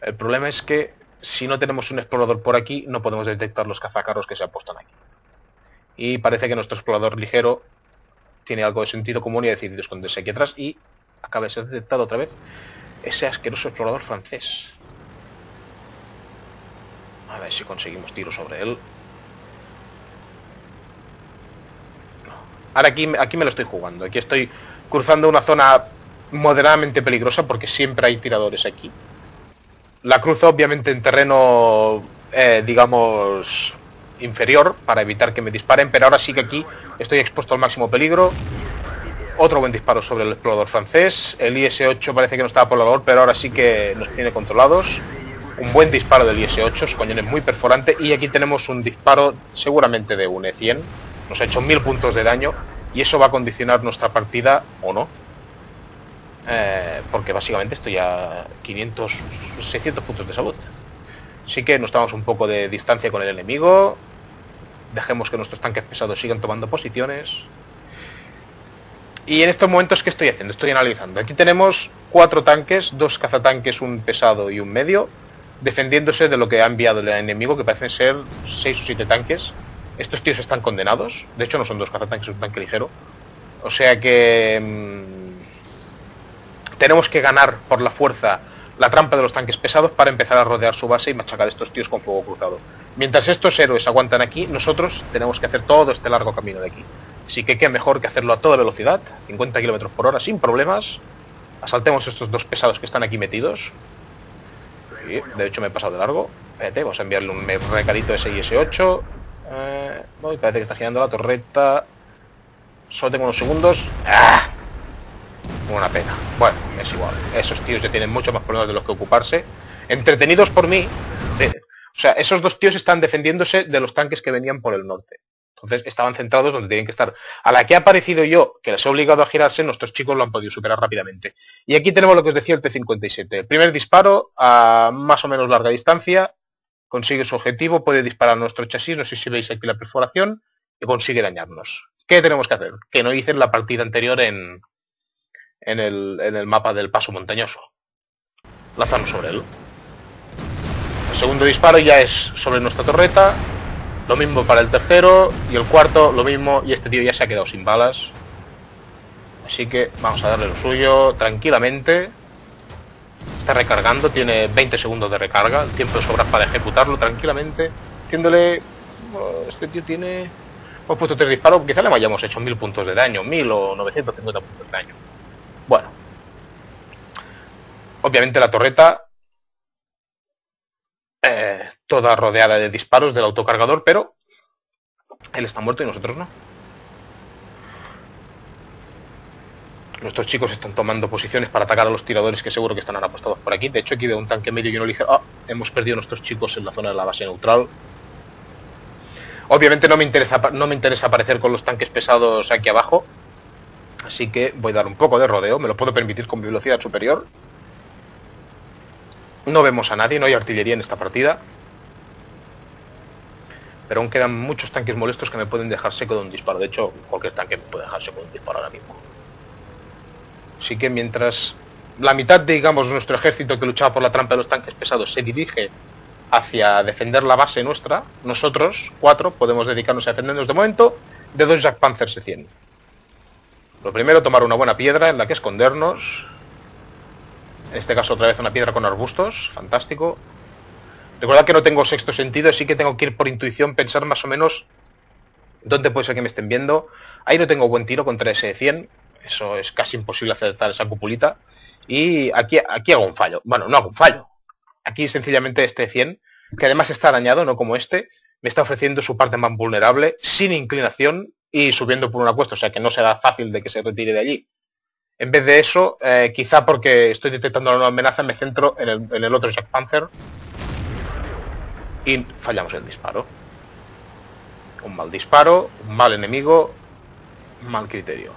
El problema es que si no tenemos un explorador por aquí, no podemos detectar los cazacarros que se apostan aquí. Y parece que nuestro explorador ligero tiene algo de sentido común y ha decidido esconderse aquí atrás y acaba de ser detectado otra vez ese asqueroso explorador francés. A ver si conseguimos tiro sobre él. Ahora aquí, aquí me lo estoy jugando. Aquí estoy cruzando una zona moderadamente peligrosa porque siempre hay tiradores aquí. La cruzo obviamente en terreno, eh, digamos, inferior para evitar que me disparen, pero ahora sí que aquí estoy expuesto al máximo peligro. Otro buen disparo sobre el explorador francés. El IS-8 parece que no estaba por la labor, pero ahora sí que nos tiene controlados. Un buen disparo del IS-8, su cañón es muy perforante. Y aquí tenemos un disparo seguramente de un E100. Nos ha hecho mil puntos de daño y eso va a condicionar nuestra partida o no. Eh, porque básicamente estoy a 500, 600 puntos de salud. Así que nos tomamos un poco de distancia con el enemigo. Dejemos que nuestros tanques pesados sigan tomando posiciones. Y en estos momentos, ¿qué estoy haciendo? Estoy analizando. Aquí tenemos cuatro tanques, dos cazatanques, un pesado y un medio, defendiéndose de lo que ha enviado el enemigo, que parecen ser seis o siete tanques. Estos tíos están condenados. De hecho, no son dos cazatanques, es un tanque ligero. O sea que... Tenemos que ganar por la fuerza la trampa de los tanques pesados para empezar a rodear su base y machacar a estos tíos con fuego cruzado. Mientras estos héroes aguantan aquí, nosotros tenemos que hacer todo este largo camino de aquí. Así que qué mejor que hacerlo a toda velocidad, 50 km por hora, sin problemas. Asaltemos estos dos pesados que están aquí metidos. de hecho me he pasado de largo. Espérate, vamos a enviarle un recadito de 6 8 Eh, parece que está girando la torreta. Solo tengo unos segundos. ¡Ah! Una pena. Bueno, es igual. Esos tíos ya tienen mucho más problemas de los que ocuparse. Entretenidos por mí. o sea, esos dos tíos están defendiéndose de los tanques que venían por el norte. Entonces estaban centrados donde tienen que estar. A la que ha aparecido yo, que les he obligado a girarse, nuestros chicos lo han podido superar rápidamente. Y aquí tenemos lo que os decía el T-57. El primer disparo a más o menos larga distancia, consigue su objetivo, puede disparar nuestro chasis, no sé si veis aquí la perforación, y consigue dañarnos. ¿Qué tenemos que hacer? Que no hice la partida anterior en, en, el, en el mapa del paso montañoso. Lanzamos sobre él. El segundo disparo ya es sobre nuestra torreta, lo mismo para el tercero y el cuarto lo mismo y este tío ya se ha quedado sin balas. Así que vamos a darle lo suyo tranquilamente. Está recargando, tiene 20 segundos de recarga, el tiempo de sobra para ejecutarlo tranquilamente. Haciéndole... Este tío tiene... Hemos puesto tres disparos, quizá le hayamos hecho mil puntos de daño, mil o 950 puntos de daño. Obviamente la torreta eh, toda rodeada de disparos del autocargador, pero él está muerto y nosotros no. Nuestros chicos están tomando posiciones para atacar a los tiradores que seguro que están apostados por aquí. De hecho, aquí veo un tanque medio y uno ligero. Ah, hemos perdido a nuestros chicos en la zona de la base neutral. Obviamente no me interesa no me interesa aparecer con los tanques pesados aquí abajo. Así que voy a dar un poco de rodeo, me lo puedo permitir con velocidad superior. No vemos a nadie, no hay artillería en esta partida. Pero aún quedan muchos tanques molestos que me pueden dejar seco de un disparo. De hecho, cualquier tanque me puede dejar seco de un disparo ahora mismo. Así que mientras la mitad, digamos, nuestro ejército que luchaba por la trampa de los tanques pesados se dirige hacia defender la base nuestra, nosotros, cuatro, podemos dedicarnos a defendernos de momento de dos Jack Panzer C100. Lo primero, tomar una buena piedra en la que escondernos. En este caso otra vez una piedra con arbustos, fantástico. Recordad que no tengo sexto sentido, así que tengo que ir por intuición, pensar más o menos dónde puede ser que me estén viendo. Ahí no tengo buen tiro contra ese 100, eso es casi imposible acertar esa cupulita. Y aquí, aquí hago un fallo. Bueno, no hago un fallo. Aquí sencillamente este 100, que además está arañado, no como este, me está ofreciendo su parte más vulnerable, sin inclinación y subiendo por una cuesta, o sea que no será fácil de que se retire de allí. En vez de eso, eh, quizá porque estoy detectando una amenaza, me centro en el, en el otro Jack Panzer y fallamos el disparo. Un mal disparo, un mal enemigo, mal criterio.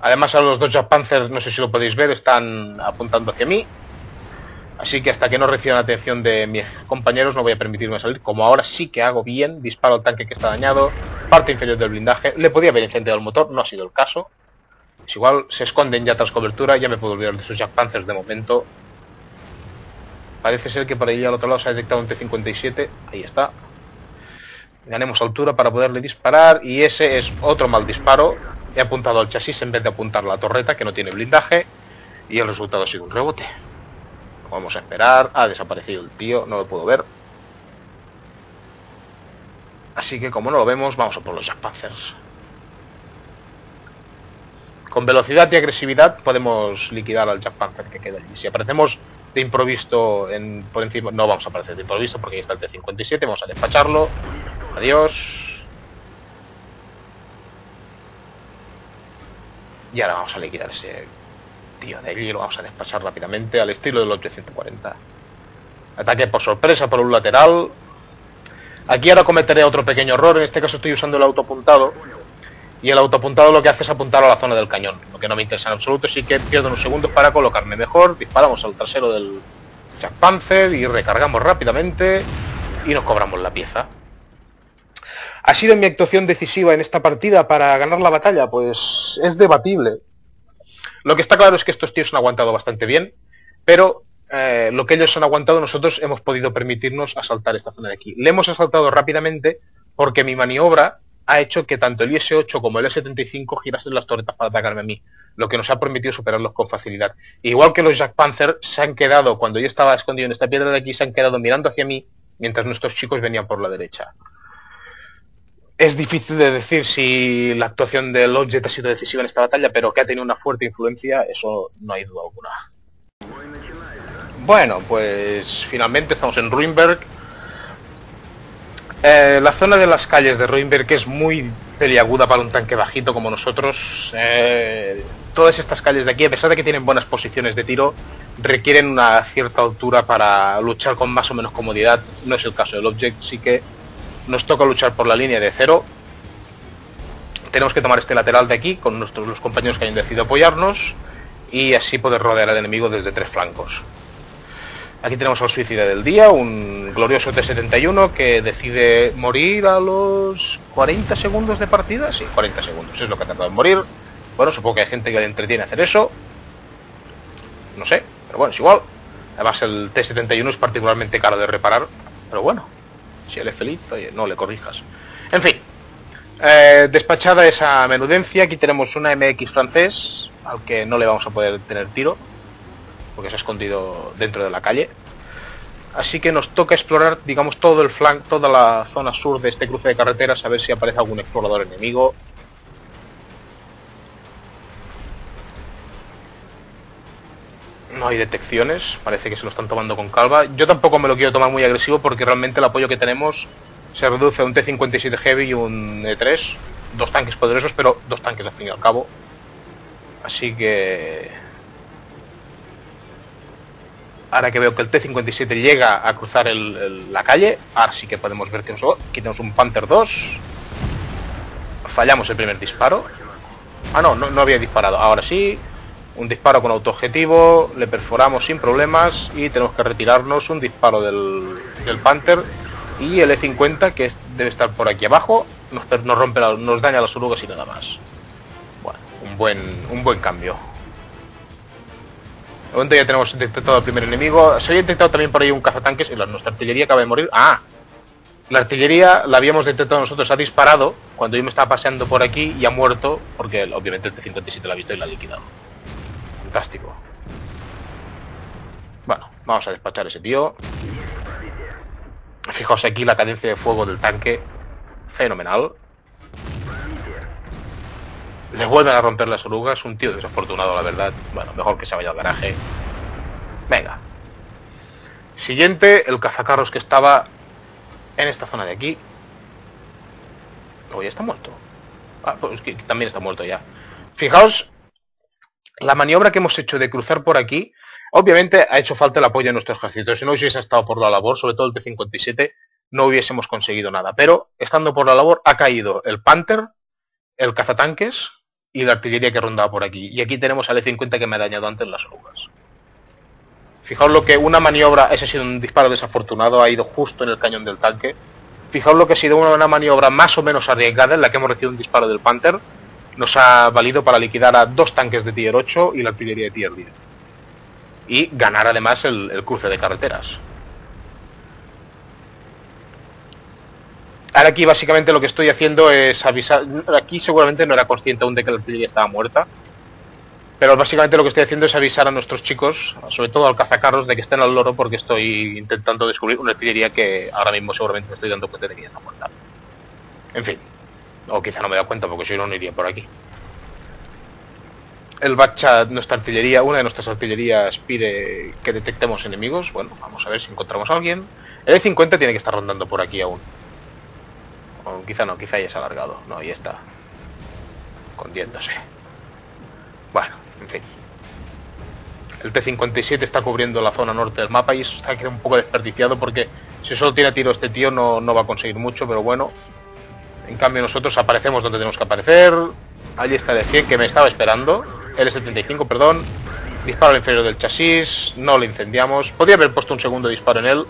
Además a los dos Jack Panzer, no sé si lo podéis ver, están apuntando hacia mí. Así que hasta que no reciban atención de mis compañeros no voy a permitirme salir. Como ahora sí que hago bien, disparo al tanque que está dañado, parte inferior del blindaje. Le podía haber incendiado el motor, no ha sido el caso. Es igual, se esconden ya tras cobertura, ya me puedo olvidar de esos Jack Panzers de momento. Parece ser que por ahí al otro lado se ha detectado un T-57. Ahí está. Ganemos altura para poderle disparar. Y ese es otro mal disparo. He apuntado al chasis en vez de apuntar la torreta, que no tiene blindaje. Y el resultado ha sido un rebote. Vamos a esperar. Ha desaparecido el tío, no lo puedo ver. Así que como no lo vemos, vamos a por los Jack Panzers. Con velocidad y agresividad podemos liquidar al Jack Panther que queda allí. Si aparecemos de improviso en, por encima, no vamos a aparecer de improviso porque ahí está el T-57, vamos a despacharlo. Adiós. Y ahora vamos a liquidar ese tío de allí lo vamos a despachar rápidamente al estilo del 840. Ataque por sorpresa por un lateral. Aquí ahora cometeré otro pequeño error, en este caso estoy usando el autoapuntado. Y el autoapuntado lo que hace es apuntar a la zona del cañón, lo que no me interesa en absoluto, así que pierdo unos segundos para colocarme mejor, disparamos al trasero del Jack y recargamos rápidamente y nos cobramos la pieza. ¿Ha sido mi actuación decisiva en esta partida para ganar la batalla? Pues es debatible. Lo que está claro es que estos tíos han aguantado bastante bien, pero eh, lo que ellos han aguantado nosotros hemos podido permitirnos asaltar esta zona de aquí. Le hemos asaltado rápidamente porque mi maniobra ha hecho que tanto el IS-8 como el IS-75 girasen las torretas para atacarme a mí, lo que nos ha permitido superarlos con facilidad. Igual que los Jack Panzer se han quedado, cuando yo estaba escondido en esta piedra de aquí, se han quedado mirando hacia mí, mientras nuestros chicos venían por la derecha. Es difícil de decir si la actuación del Object ha sido decisiva en esta batalla, pero que ha tenido una fuerte influencia, eso no hay duda alguna. Bueno, pues finalmente estamos en Ruinberg. Eh, la zona de las calles de Ruinberg es muy peliaguda para un tanque bajito como nosotros. Eh, todas estas calles de aquí, a pesar de que tienen buenas posiciones de tiro, requieren una cierta altura para luchar con más o menos comodidad. No es el caso del Object, sí que nos toca luchar por la línea de cero. Tenemos que tomar este lateral de aquí con nuestros los compañeros que hayan decidido apoyarnos y así poder rodear al enemigo desde tres flancos. Aquí tenemos al suicida del día, un glorioso T-71 que decide morir a los 40 segundos de partida. Sí, 40 segundos, es lo que ha tardado en morir. Bueno, supongo que hay gente que le entretiene hacer eso. No sé, pero bueno, es igual. Además el T-71 es particularmente caro de reparar. Pero bueno, si él es feliz, oye, no le corrijas. En fin, eh, despachada esa menudencia, aquí tenemos una MX francés, al que no le vamos a poder tener tiro porque se ha escondido dentro de la calle. Así que nos toca explorar, digamos, todo el flanco, toda la zona sur de este cruce de carreteras, a ver si aparece algún explorador enemigo. No hay detecciones, parece que se lo están tomando con calma. Yo tampoco me lo quiero tomar muy agresivo porque realmente el apoyo que tenemos se reduce a un T-57 Heavy y un E3. Dos tanques poderosos, pero dos tanques al fin y al cabo. Así que Ahora que veo que el T-57 llega a cruzar la calle, ahora sí que podemos ver que nos, aquí tenemos un Panther 2. Fallamos el primer disparo. Ah, no, no, había disparado. Ahora sí, un disparo con autoobjetivo, le perforamos sin problemas y tenemos que retirarnos un disparo del, Panther y el E50 que debe estar por aquí abajo nos, nos rompe nos daña las orugas y nada más. Bueno, un buen, un buen cambio. Momento ya tenemos detectado al primer enemigo. Se había detectado también por ahí un cazatanques y la, nuestra artillería acaba de morir. ¡Ah! La artillería la habíamos detectado nosotros, ha disparado cuando yo me estaba paseando por aquí y ha muerto porque obviamente el T-57 la ha visto y la ha liquidado. Fantástico. Bueno, vamos a despachar a ese tío. Fijaos aquí la cadencia de fuego del tanque. Fenomenal. Le vuelven a romper las orugas. Un tío desafortunado, la verdad. Bueno, mejor que se vaya al garaje. Venga. Siguiente, el cazacarros que estaba en esta zona de aquí. Oh, ya está muerto. Ah, pues también está muerto ya. Fijaos la maniobra que hemos hecho de cruzar por aquí, obviamente ha hecho falta el apoyo de nuestro ejército. Si no hubiese estado por la labor, sobre todo el T-57, no hubiésemos conseguido nada. Pero, estando por la labor, ha caído el Panther, el cazatanques y la artillería que rondaba por aquí. Y aquí tenemos al E-50 que me ha dañado antes las orugas. Fijaos lo que una maniobra, ese ha sido un disparo desafortunado, ha ido justo en el cañón del tanque. Fijaos lo que ha sido una maniobra más o menos arriesgada en la que hemos recibido un disparo del Panther nos ha valido para liquidar a dos tanques de tier 8 y la artillería de tier 10. Y ganar además el, cruce de carreteras. Ahora aquí básicamente lo que estoy haciendo es avisar... Aquí seguramente no era consciente aún de que la artillería estaba muerta. Pero básicamente lo que estoy haciendo es avisar a nuestros chicos, sobre todo al cazacarros, de que estén al loro porque estoy intentando descubrir una artillería que ahora mismo seguramente estoy dando cuenta de que ya está muerta. En fin, o quizá no me da cuenta porque si no, no iría por aquí. El Bacha, nuestra artillería, una de nuestras artillerías pide que detectemos enemigos. Bueno, vamos a ver si encontramos a alguien. El E50 tiene que estar rondando por aquí aún. Quizá no, quizá ya se ha alargado. No, ahí está. Condiéndose. Bueno, en fin. El T-57 está cubriendo la zona norte del mapa y eso está un poco desperdiciado porque si solo tiene tiro este tío no, no va a conseguir mucho, pero bueno, en cambio nosotros aparecemos donde tenemos que aparecer. Allí está el 100 que me estaba esperando. El 75, perdón. Disparo al inferior del chasis. No lo incendiamos. Podría haber puesto un segundo disparo en él.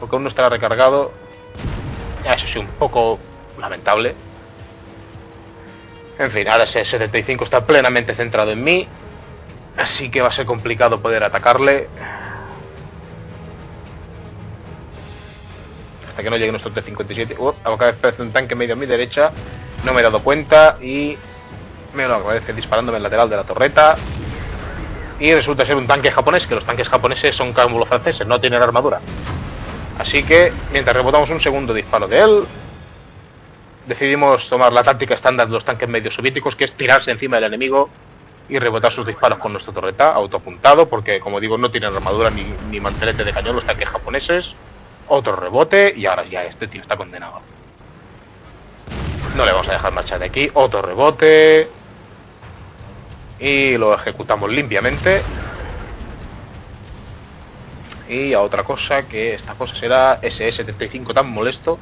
Porque aún no estaba recargado. Eso sí, un poco lamentable. En fin, ahora ese 75 está plenamente centrado en mí. Así que va a ser complicado poder atacarle. hasta que no llegue nuestro T-57. Uh, acaba de aparecer un tanque medio a mi derecha. No me he dado cuenta y me lo agradece disparándome el lateral de la torreta. Y resulta ser un tanque japonés, que los tanques japoneses son como los franceses, no tienen armadura. Así que, mientras rebotamos un segundo disparo de él, decidimos tomar la táctica estándar de los tanques medios soviéticos, que es tirarse encima del enemigo y rebotar sus disparos con nuestra torreta, autoapuntado, porque como digo, no tienen armadura ni, ni mantelete de cañón los tanques japoneses. Otro rebote y ahora ya este tío está condenado. No le vamos a dejar marchar de aquí. Otro rebote. Y lo ejecutamos limpiamente. Y a otra cosa, que esta cosa será SS-75 tan molesto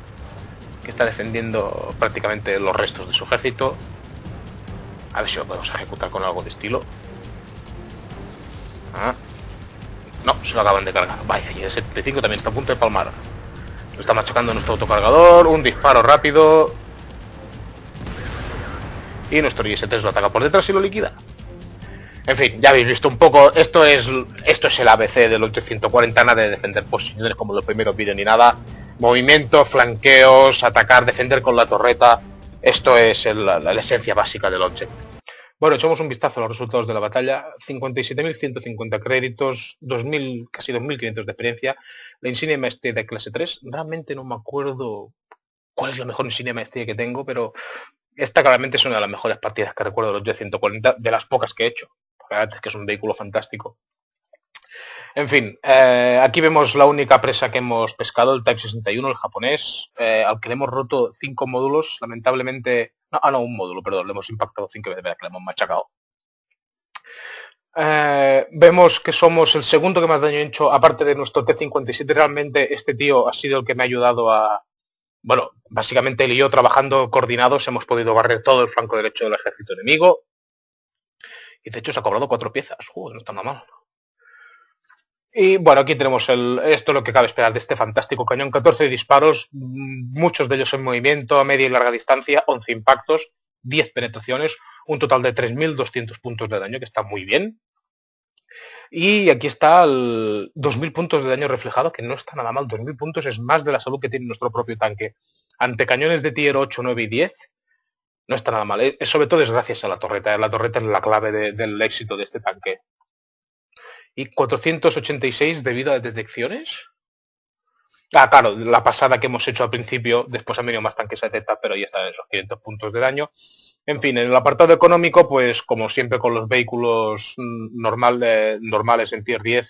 que está defendiendo prácticamente los restos de su ejército. A ver si lo podemos ejecutar con algo de estilo. Ah. No, se lo acaban de cargar. Vaya, y el 75 también está a punto de palmar. Lo está machacando nuestro autocargador. Un disparo rápido. Y nuestro IS-3 lo ataca por detrás y lo liquida. En fin, ya habéis visto un poco, esto es esto es el ABC del 840, nada de defender posiciones como los primeros vídeos ni nada. Movimientos, flanqueos, atacar, defender con la torreta. Esto es la, esencia básica del object. Bueno, echamos un vistazo a los resultados de la batalla. 57.150 créditos, 2.000, casi 2.500 de experiencia. La insignia maestría de clase 3. Realmente no me acuerdo cuál es la mejor insignia maestría que tengo, pero esta claramente es una de las mejores partidas que recuerdo de los 140, de las pocas que he hecho. Es que es un vehículo fantástico. En fin, eh, aquí vemos la única presa que hemos pescado, el Type 61, el japonés, eh, al que le hemos roto cinco módulos. Lamentablemente ah, no, un módulo, perdón, le hemos impactado cinco veces, que le hemos machacado. Eh, vemos que somos el segundo que más daño ha hecho, aparte de nuestro T-57, realmente este tío ha sido el que me ha ayudado a, bueno, básicamente él y yo trabajando coordinados hemos podido barrer todo el flanco derecho del ejército enemigo. Y de hecho se ha cobrado cuatro piezas. no está nada mal. Y bueno, aquí tenemos esto lo que cabe esperar de este fantástico cañón. 14 disparos, mm, muchos de ellos en movimiento a media y larga distancia, 11 impactos, 10 penetraciones, un total de 3.200 puntos de daño, que está muy bien. Y aquí está el 2.000 puntos de daño reflejado, que no está nada mal. 2.000 puntos es más de la salud que tiene nuestro propio tanque. Ante cañones de tier 8, 9 y 10, no está nada mal. Eh, sobre todo es gracias a la torreta. La torreta es la clave del éxito de este tanque y 486 debido a detecciones. Ah, claro, la pasada que hemos hecho al principio, después han venido más tanques 70, pero ya están esos 500 puntos de daño. En fin, en el apartado económico, pues como siempre con los vehículos mm, normal, normales en tier 10,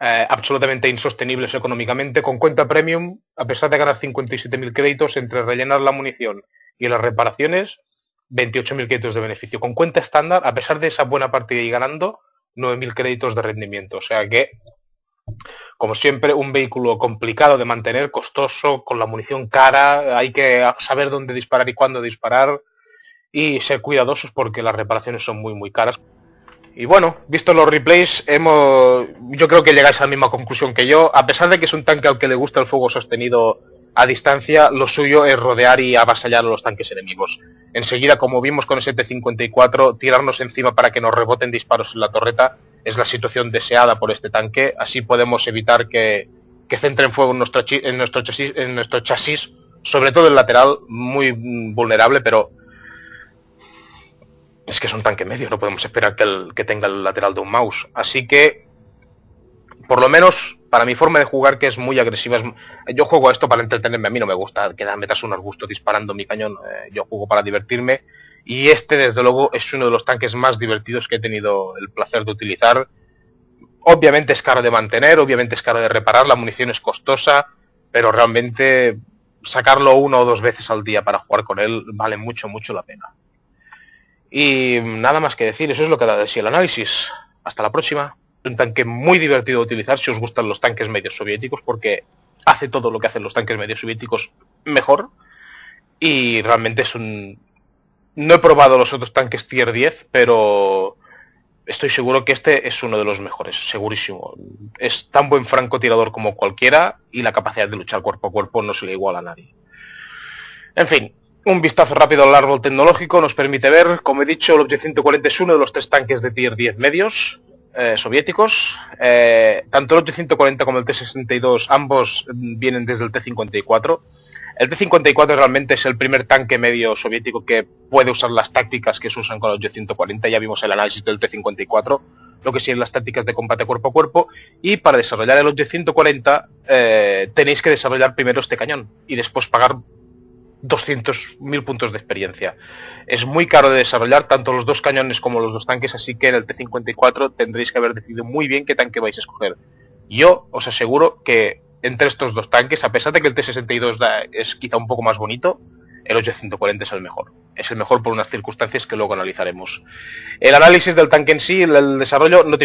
eh, absolutamente insostenibles económicamente, con cuenta premium, a pesar de ganar 57.000 créditos entre rellenar la munición y las reparaciones, 28.000 créditos de beneficio. Con cuenta estándar, a pesar de esa buena partida y ganando, 9.000 créditos de rendimiento. O sea que, como siempre, un vehículo complicado de mantener, costoso, con la munición cara, hay que saber dónde disparar y cuándo disparar y ser cuidadosos porque las reparaciones son muy muy caras. Y bueno, visto los replays, hemos, yo creo que llegáis a la misma conclusión que yo. A pesar de que es un tanque al que le gusta el fuego sostenido a distancia, lo suyo es rodear y avasallar a los tanques enemigos. Enseguida, como vimos con ese T-54, tirarnos encima para que nos reboten disparos en la torreta es la situación deseada por este tanque. Así podemos evitar que, que centren fuego en nuestro, en, nuestro chasis, en nuestro chasis, sobre todo el lateral, muy vulnerable, pero es que es un tanque medio, no podemos esperar que, el, que tenga el lateral de un mouse. Así que, por lo menos, para mi forma de jugar, que es muy agresiva, yo juego esto para entretenerme, a mí no me gusta quedarme tras un arbusto disparando mi cañón, eh, yo juego para divertirme, y este desde luego es uno de los tanques más divertidos que he tenido el placer de utilizar. Obviamente es caro de mantener, obviamente es caro de reparar, la munición es costosa, pero realmente sacarlo una o dos veces al día para jugar con él vale mucho, mucho la pena. Y nada más que decir, eso es lo que da de sí el análisis. Hasta la próxima un tanque muy divertido de utilizar si os gustan los tanques medios soviéticos, porque hace todo lo que hacen los tanques medios soviéticos mejor. Y realmente es un... No he probado los otros tanques tier 10, pero estoy seguro que este es uno de los mejores, segurísimo. Es tan buen francotirador como cualquiera y la capacidad de luchar cuerpo a cuerpo no se le iguala a nadie. En fin, un vistazo rápido al árbol tecnológico nos permite ver, como he dicho, el Objet 140 es uno de los tres tanques de tier 10 medios. Eh, soviéticos. Eh, tanto el 840 como el T-62, ambos vienen desde el T-54. El T-54 realmente es el primer tanque medio soviético que puede usar las tácticas que se usan con el 840. Ya vimos el análisis del T-54, lo que siguen las tácticas de combate cuerpo a cuerpo. Y para desarrollar el 840 eh, tenéis que desarrollar primero este cañón y después pagar 200.000 puntos de experiencia. Es muy caro de desarrollar tanto los dos cañones como los dos tanques, así que en el T-54 tendréis que haber decidido muy bien qué tanque vais a escoger. Yo os aseguro que entre estos dos tanques, a pesar de que el T-62 es quizá un poco más bonito, el 840 es el mejor. Es el mejor por unas circunstancias que luego analizaremos. El análisis del tanque en sí, el desarrollo, no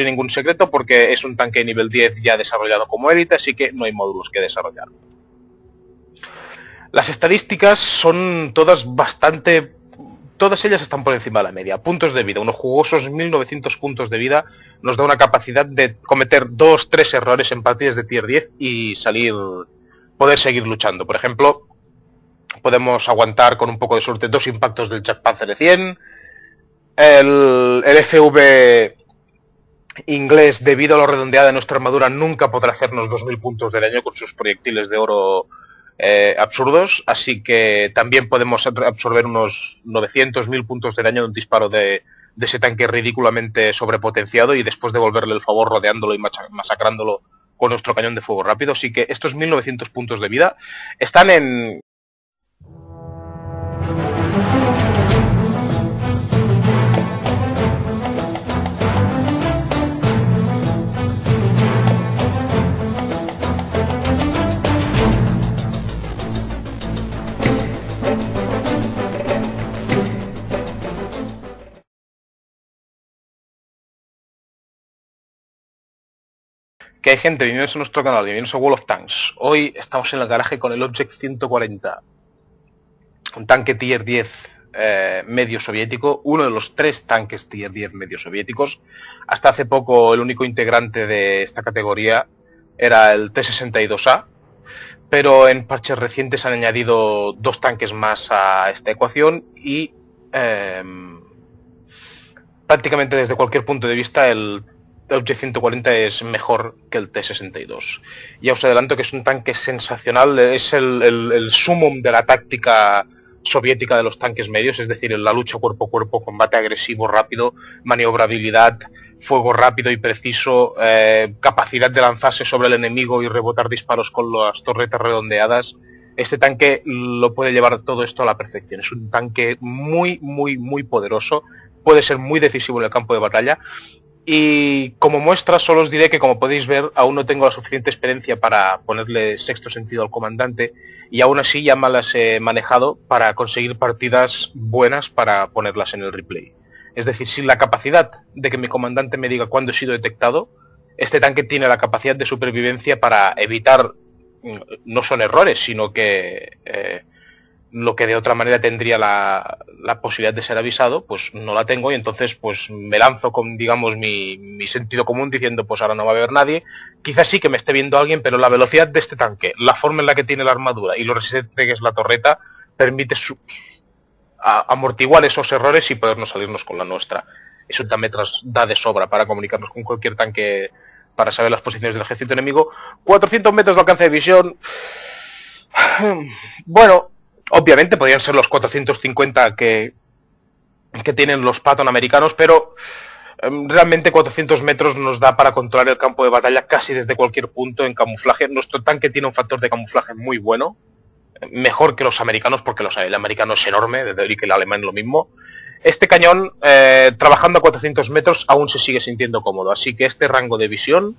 Las estadísticas son todas bastante... Todas ellas están por encima de la media. Puntos de vida. Unos jugosos 1900 puntos de vida nos da una capacidad de cometer dos, tres errores en partidas de tier 10 y salir... Poder seguir luchando. Por ejemplo, podemos aguantar con un poco de suerte dos impactos del Jet Panzer de 100. El, el FV inglés, debido a lo redondeada de nuestra armadura, nunca podrá hacernos 2.000 puntos de daño con sus proyectiles de oro eh, absurdos, así que también podemos absorber unos 900.000 puntos de daño de un disparo de, ese tanque ridículamente sobrepotenciado y después devolverle el favor rodeándolo y masacrándolo con nuestro cañón de fuego rápido. Así que estos 1900 puntos de vida están en, hay gente, bienvenidos a nuestro canal, bienvenidos a Wall of Tanks. Hoy estamos en el garaje con el Object 140, un tanque Tier 10 eh, medio soviético, uno de los tres tanques Tier 10 medio soviéticos. Hasta hace poco el único integrante de esta categoría era el T-62A, pero en parches recientes han añadido dos tanques más a esta ecuación y em, prácticamente desde cualquier punto de vista el Object 140 es mejor que el T-62. Ya os adelanto que es un tanque sensacional, es el, el, sumum de la táctica soviética de los tanques medios, es decir, en la lucha cuerpo a cuerpo, combate agresivo, rápido, maniobrabilidad, fuego rápido y preciso, eh, capacidad de lanzarse sobre el enemigo y rebotar disparos con las torretas redondeadas. Este tanque lo puede llevar todo esto a la perfección. Es un tanque muy, muy, muy poderoso. Puede ser muy decisivo en el campo de batalla. Y como muestra solo os diré que como podéis ver aún no tengo la suficiente experiencia para ponerle sexto sentido al comandante y aún así ya me las he manejado para conseguir partidas buenas para ponerlas en el replay. Es decir, sin la capacidad de que mi comandante me diga cuándo he sido detectado, este tanque tiene la capacidad de supervivencia para evitar, mm, no son errores, sino que eh, lo que de otra manera tendría la, posibilidad de ser avisado, pues no la tengo y entonces pues me lanzo con, digamos, mi, mi, sentido común diciendo pues ahora no va a haber nadie. Quizás sí que me esté viendo alguien, pero la velocidad de este tanque, la forma en la que tiene la armadura y lo resistente que es la torreta, permite su, amortiguar esos errores y podernos salirnos con la nuestra. Eso también da de sobra para comunicarnos con cualquier tanque para saber las posiciones del ejército enemigo. 400 metros de alcance de visión. Bueno, obviamente podrían ser los 450 que, que tienen los Patton americanos, pero em, realmente 400 metros nos da para controlar el campo de batalla casi desde cualquier punto en camuflaje. Nuestro tanque tiene un factor de camuflaje muy bueno mejor que los americanos, porque los, el americano es enorme, desde que el alemán lo mismo. Este cañón, eh, trabajando a 400 metros, aún se sigue sintiendo cómodo, así que este rango de visión,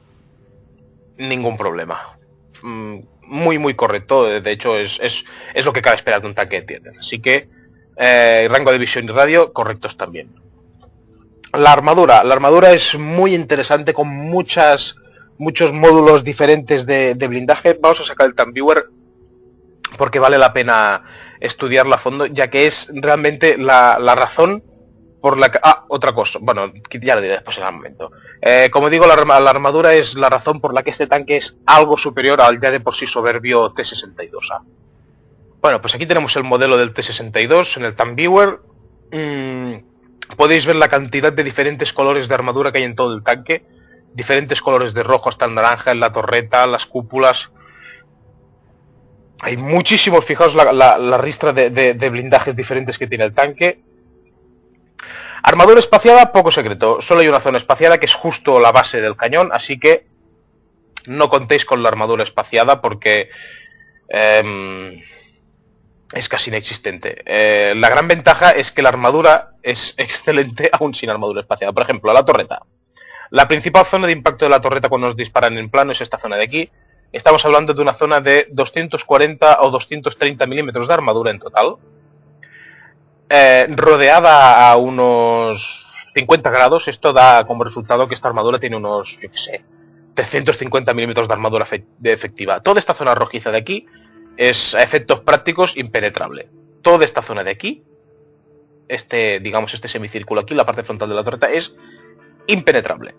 ningún problema. Mm, muy, muy correcto, de hecho es, es, lo que cabe esperar de un tanque de Así que, eh, rango de visión y radio, correctos también. La armadura, la armadura es muy interesante con muchas, muchos módulos diferentes de, blindaje. Vamos a sacar el Viewer porque vale la pena estudiarla a fondo, ya que es realmente la, razón por la que... Ah, otra cosa, bueno, ya lo diré después en el momento. Eh, como digo, la, armadura es la razón por la que este tanque es algo superior al ya de por sí soberbio T-62A. Bueno, pues aquí tenemos el modelo del T-62 en el TanViewer. Mm, podéis ver la cantidad de diferentes colores de armadura que hay en todo el tanque. Diferentes colores de rojo hasta el naranja en la torreta, las cúpulas, hay muchísimos, fijaos la, ristra de, blindajes diferentes que tiene el tanque. Armadura espaciada, poco secreto. Solo hay una zona espaciada que es justo la base del cañón, así que no contéis con la armadura espaciada porque em, es casi inexistente. Eh, la gran ventaja es que la armadura es excelente aún sin armadura espaciada. Por ejemplo, la torreta. La principal zona de impacto de la torreta cuando nos disparan en plano es esta zona de aquí. Estamos hablando de una zona de 240 o 230 milímetros de armadura en total. Eh, rodeada a unos 50 grados, esto da como resultado que esta armadura tiene unos, yo qué sé, 350 milímetros de armadura de efectiva. Toda esta zona rojiza de aquí es a efectos prácticos impenetrable. Toda esta zona de aquí, este, digamos, este semicírculo aquí, la parte frontal de la torreta, es impenetrable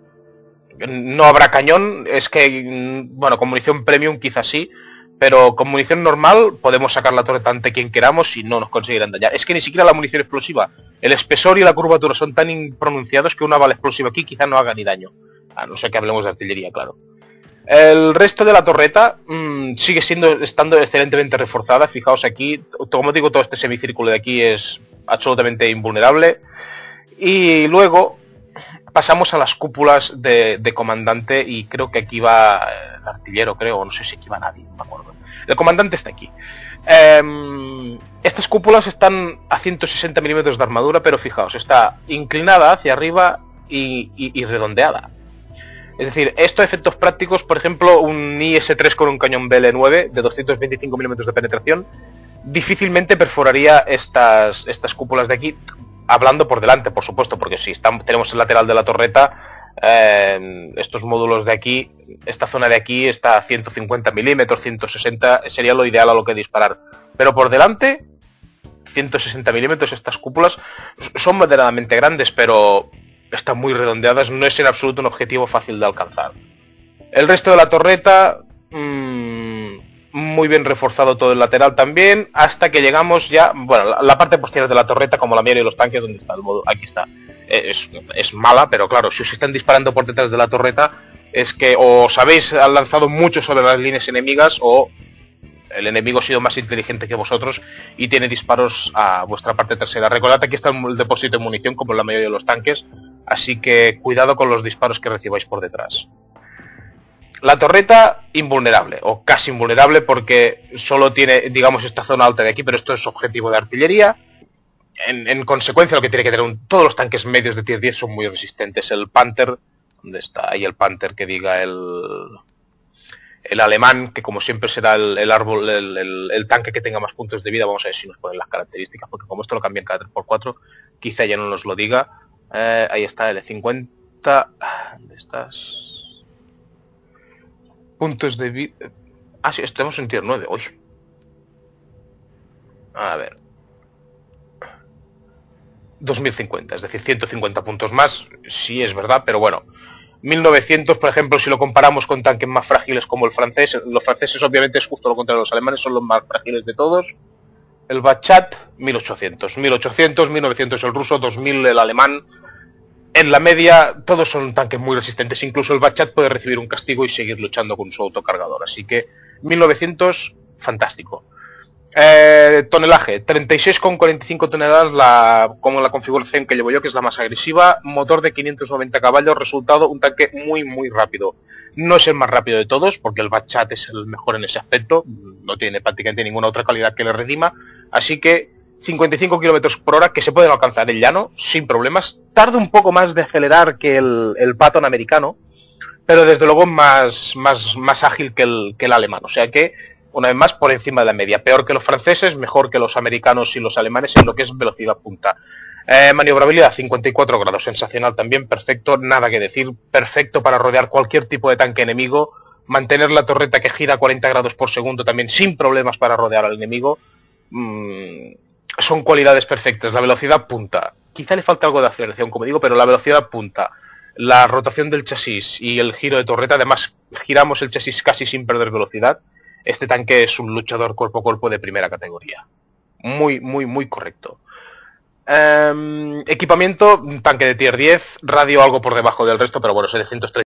no habrá cañón, es que, bueno, con munición premium quizás sí, pero con munición normal podemos sacar la torreta ante quien queramos y no nos conseguirán dañar. Es que ni siquiera la munición explosiva, el espesor y la curvatura son tan pronunciados que una bala explosiva aquí quizá no haga ni daño. A no ser que hablemos de artillería, claro. El resto de la torreta mm, sigue siendo estando excelentemente reforzada. Fijaos aquí, como digo, todo este semicírculo de aquí es absolutamente invulnerable. Y luego, pasamos a las cúpulas de, comandante y creo que aquí va el artillero, creo, no sé si aquí va nadie, no me acuerdo. El comandante está aquí. Em, estas cúpulas están a 160 milímetros de armadura, pero fijaos, está inclinada hacia arriba y, redondeada. Es decir, estos efectos prácticos, por ejemplo, un IS-3 con un cañón BL-9 de 225 milímetros de penetración, difícilmente perforaría estas, estas cúpulas de aquí hablando por delante, por supuesto, porque si estamos, tenemos el lateral de la torreta, eh, estos módulos de aquí, esta zona de aquí está a 150 milímetros, 160, sería lo ideal a lo que disparar. Pero por delante, 160 milímetros, estas cúpulas son moderadamente grandes, pero están muy redondeadas, no es en absoluto un objetivo fácil de alcanzar. El resto de la torreta, mmm, muy bien reforzado todo el lateral también, hasta que llegamos ya, bueno, la, parte posterior de la torreta, como la mayoría de los tanques, donde está el modo, aquí está, es, es, mala, pero claro, si os están disparando por detrás de la torreta, es que os habéis lanzado mucho sobre las líneas enemigas o el enemigo ha sido más inteligente que vosotros y tiene disparos a vuestra parte trasera. Recordad que aquí está el depósito de munición como la mayoría de los tanques, así que cuidado con los disparos que recibáis por detrás. La torreta invulnerable, o casi invulnerable porque solo tiene, digamos, esta zona alta de aquí, pero esto es objetivo de artillería. En, consecuencia lo que tiene que tener todos los tanques medios de tier 10 son muy resistentes. El Panther, ¿dónde está? Ahí el Panther que diga el, el alemán, que como siempre será el, árbol, el, tanque que tenga más puntos de vida, vamos a ver si nos ponen las características, porque como esto lo cambian cada 3x4, quizá ya no nos lo diga. Eh, ahí está, el de 50... ¿Dónde estás? Puntos de vida... Ah, sí, estamos en tier 9 hoy. A ver. 2050, es decir, 150 puntos más, sí es verdad, pero bueno, 1900, por ejemplo, si lo comparamos con tanques más frágiles como el francés, los franceses obviamente es justo lo contrario, los alemanes son los más frágiles de todos. El Bachat, 1800, 1800, 1900 el ruso, 2000 el alemán. En la media, todos son tanques muy resistentes, incluso el Bachat puede recibir un castigo y seguir luchando con su autocargador. Así que 1900, fantástico. Eh, tonelaje, 36,45 toneladas la, como la configuración que llevo yo, que es la más agresiva. Motor de 590 caballos, resultado un tanque muy, muy rápido. No es el más rápido de todos, porque el Bachat es el mejor en ese aspecto. No tiene prácticamente ninguna otra calidad que le redima. Así que 55 kilómetros por hora que se pueden alcanzar en llano sin problemas. Tarda un poco más de acelerar que el, el Patton americano, pero desde luego más, más, más ágil que el, el alemán. O sea que una vez más por encima de la media. Peor que los franceses, mejor que los americanos y los alemanes en lo que es velocidad punta. Eh, maniobrabilidad 54 grados, sensacional también, perfecto, nada que decir, perfecto para rodear cualquier tipo de tanque enemigo, mantener la torreta que gira a 40 grados por segundo también sin problemas para rodear al enemigo. Mm, son cualidades perfectas, la velocidad punta. Quizá le falta algo de aceleración, como digo, pero la velocidad punta, la rotación del chasis y el giro de torreta, además giramos el chasis casi sin perder velocidad, este tanque es un luchador cuerpo a cuerpo de primera categoría. Muy, muy, muy correcto. Em, equipamiento, tanque de tier 10, radio algo por debajo del resto, pero bueno, 730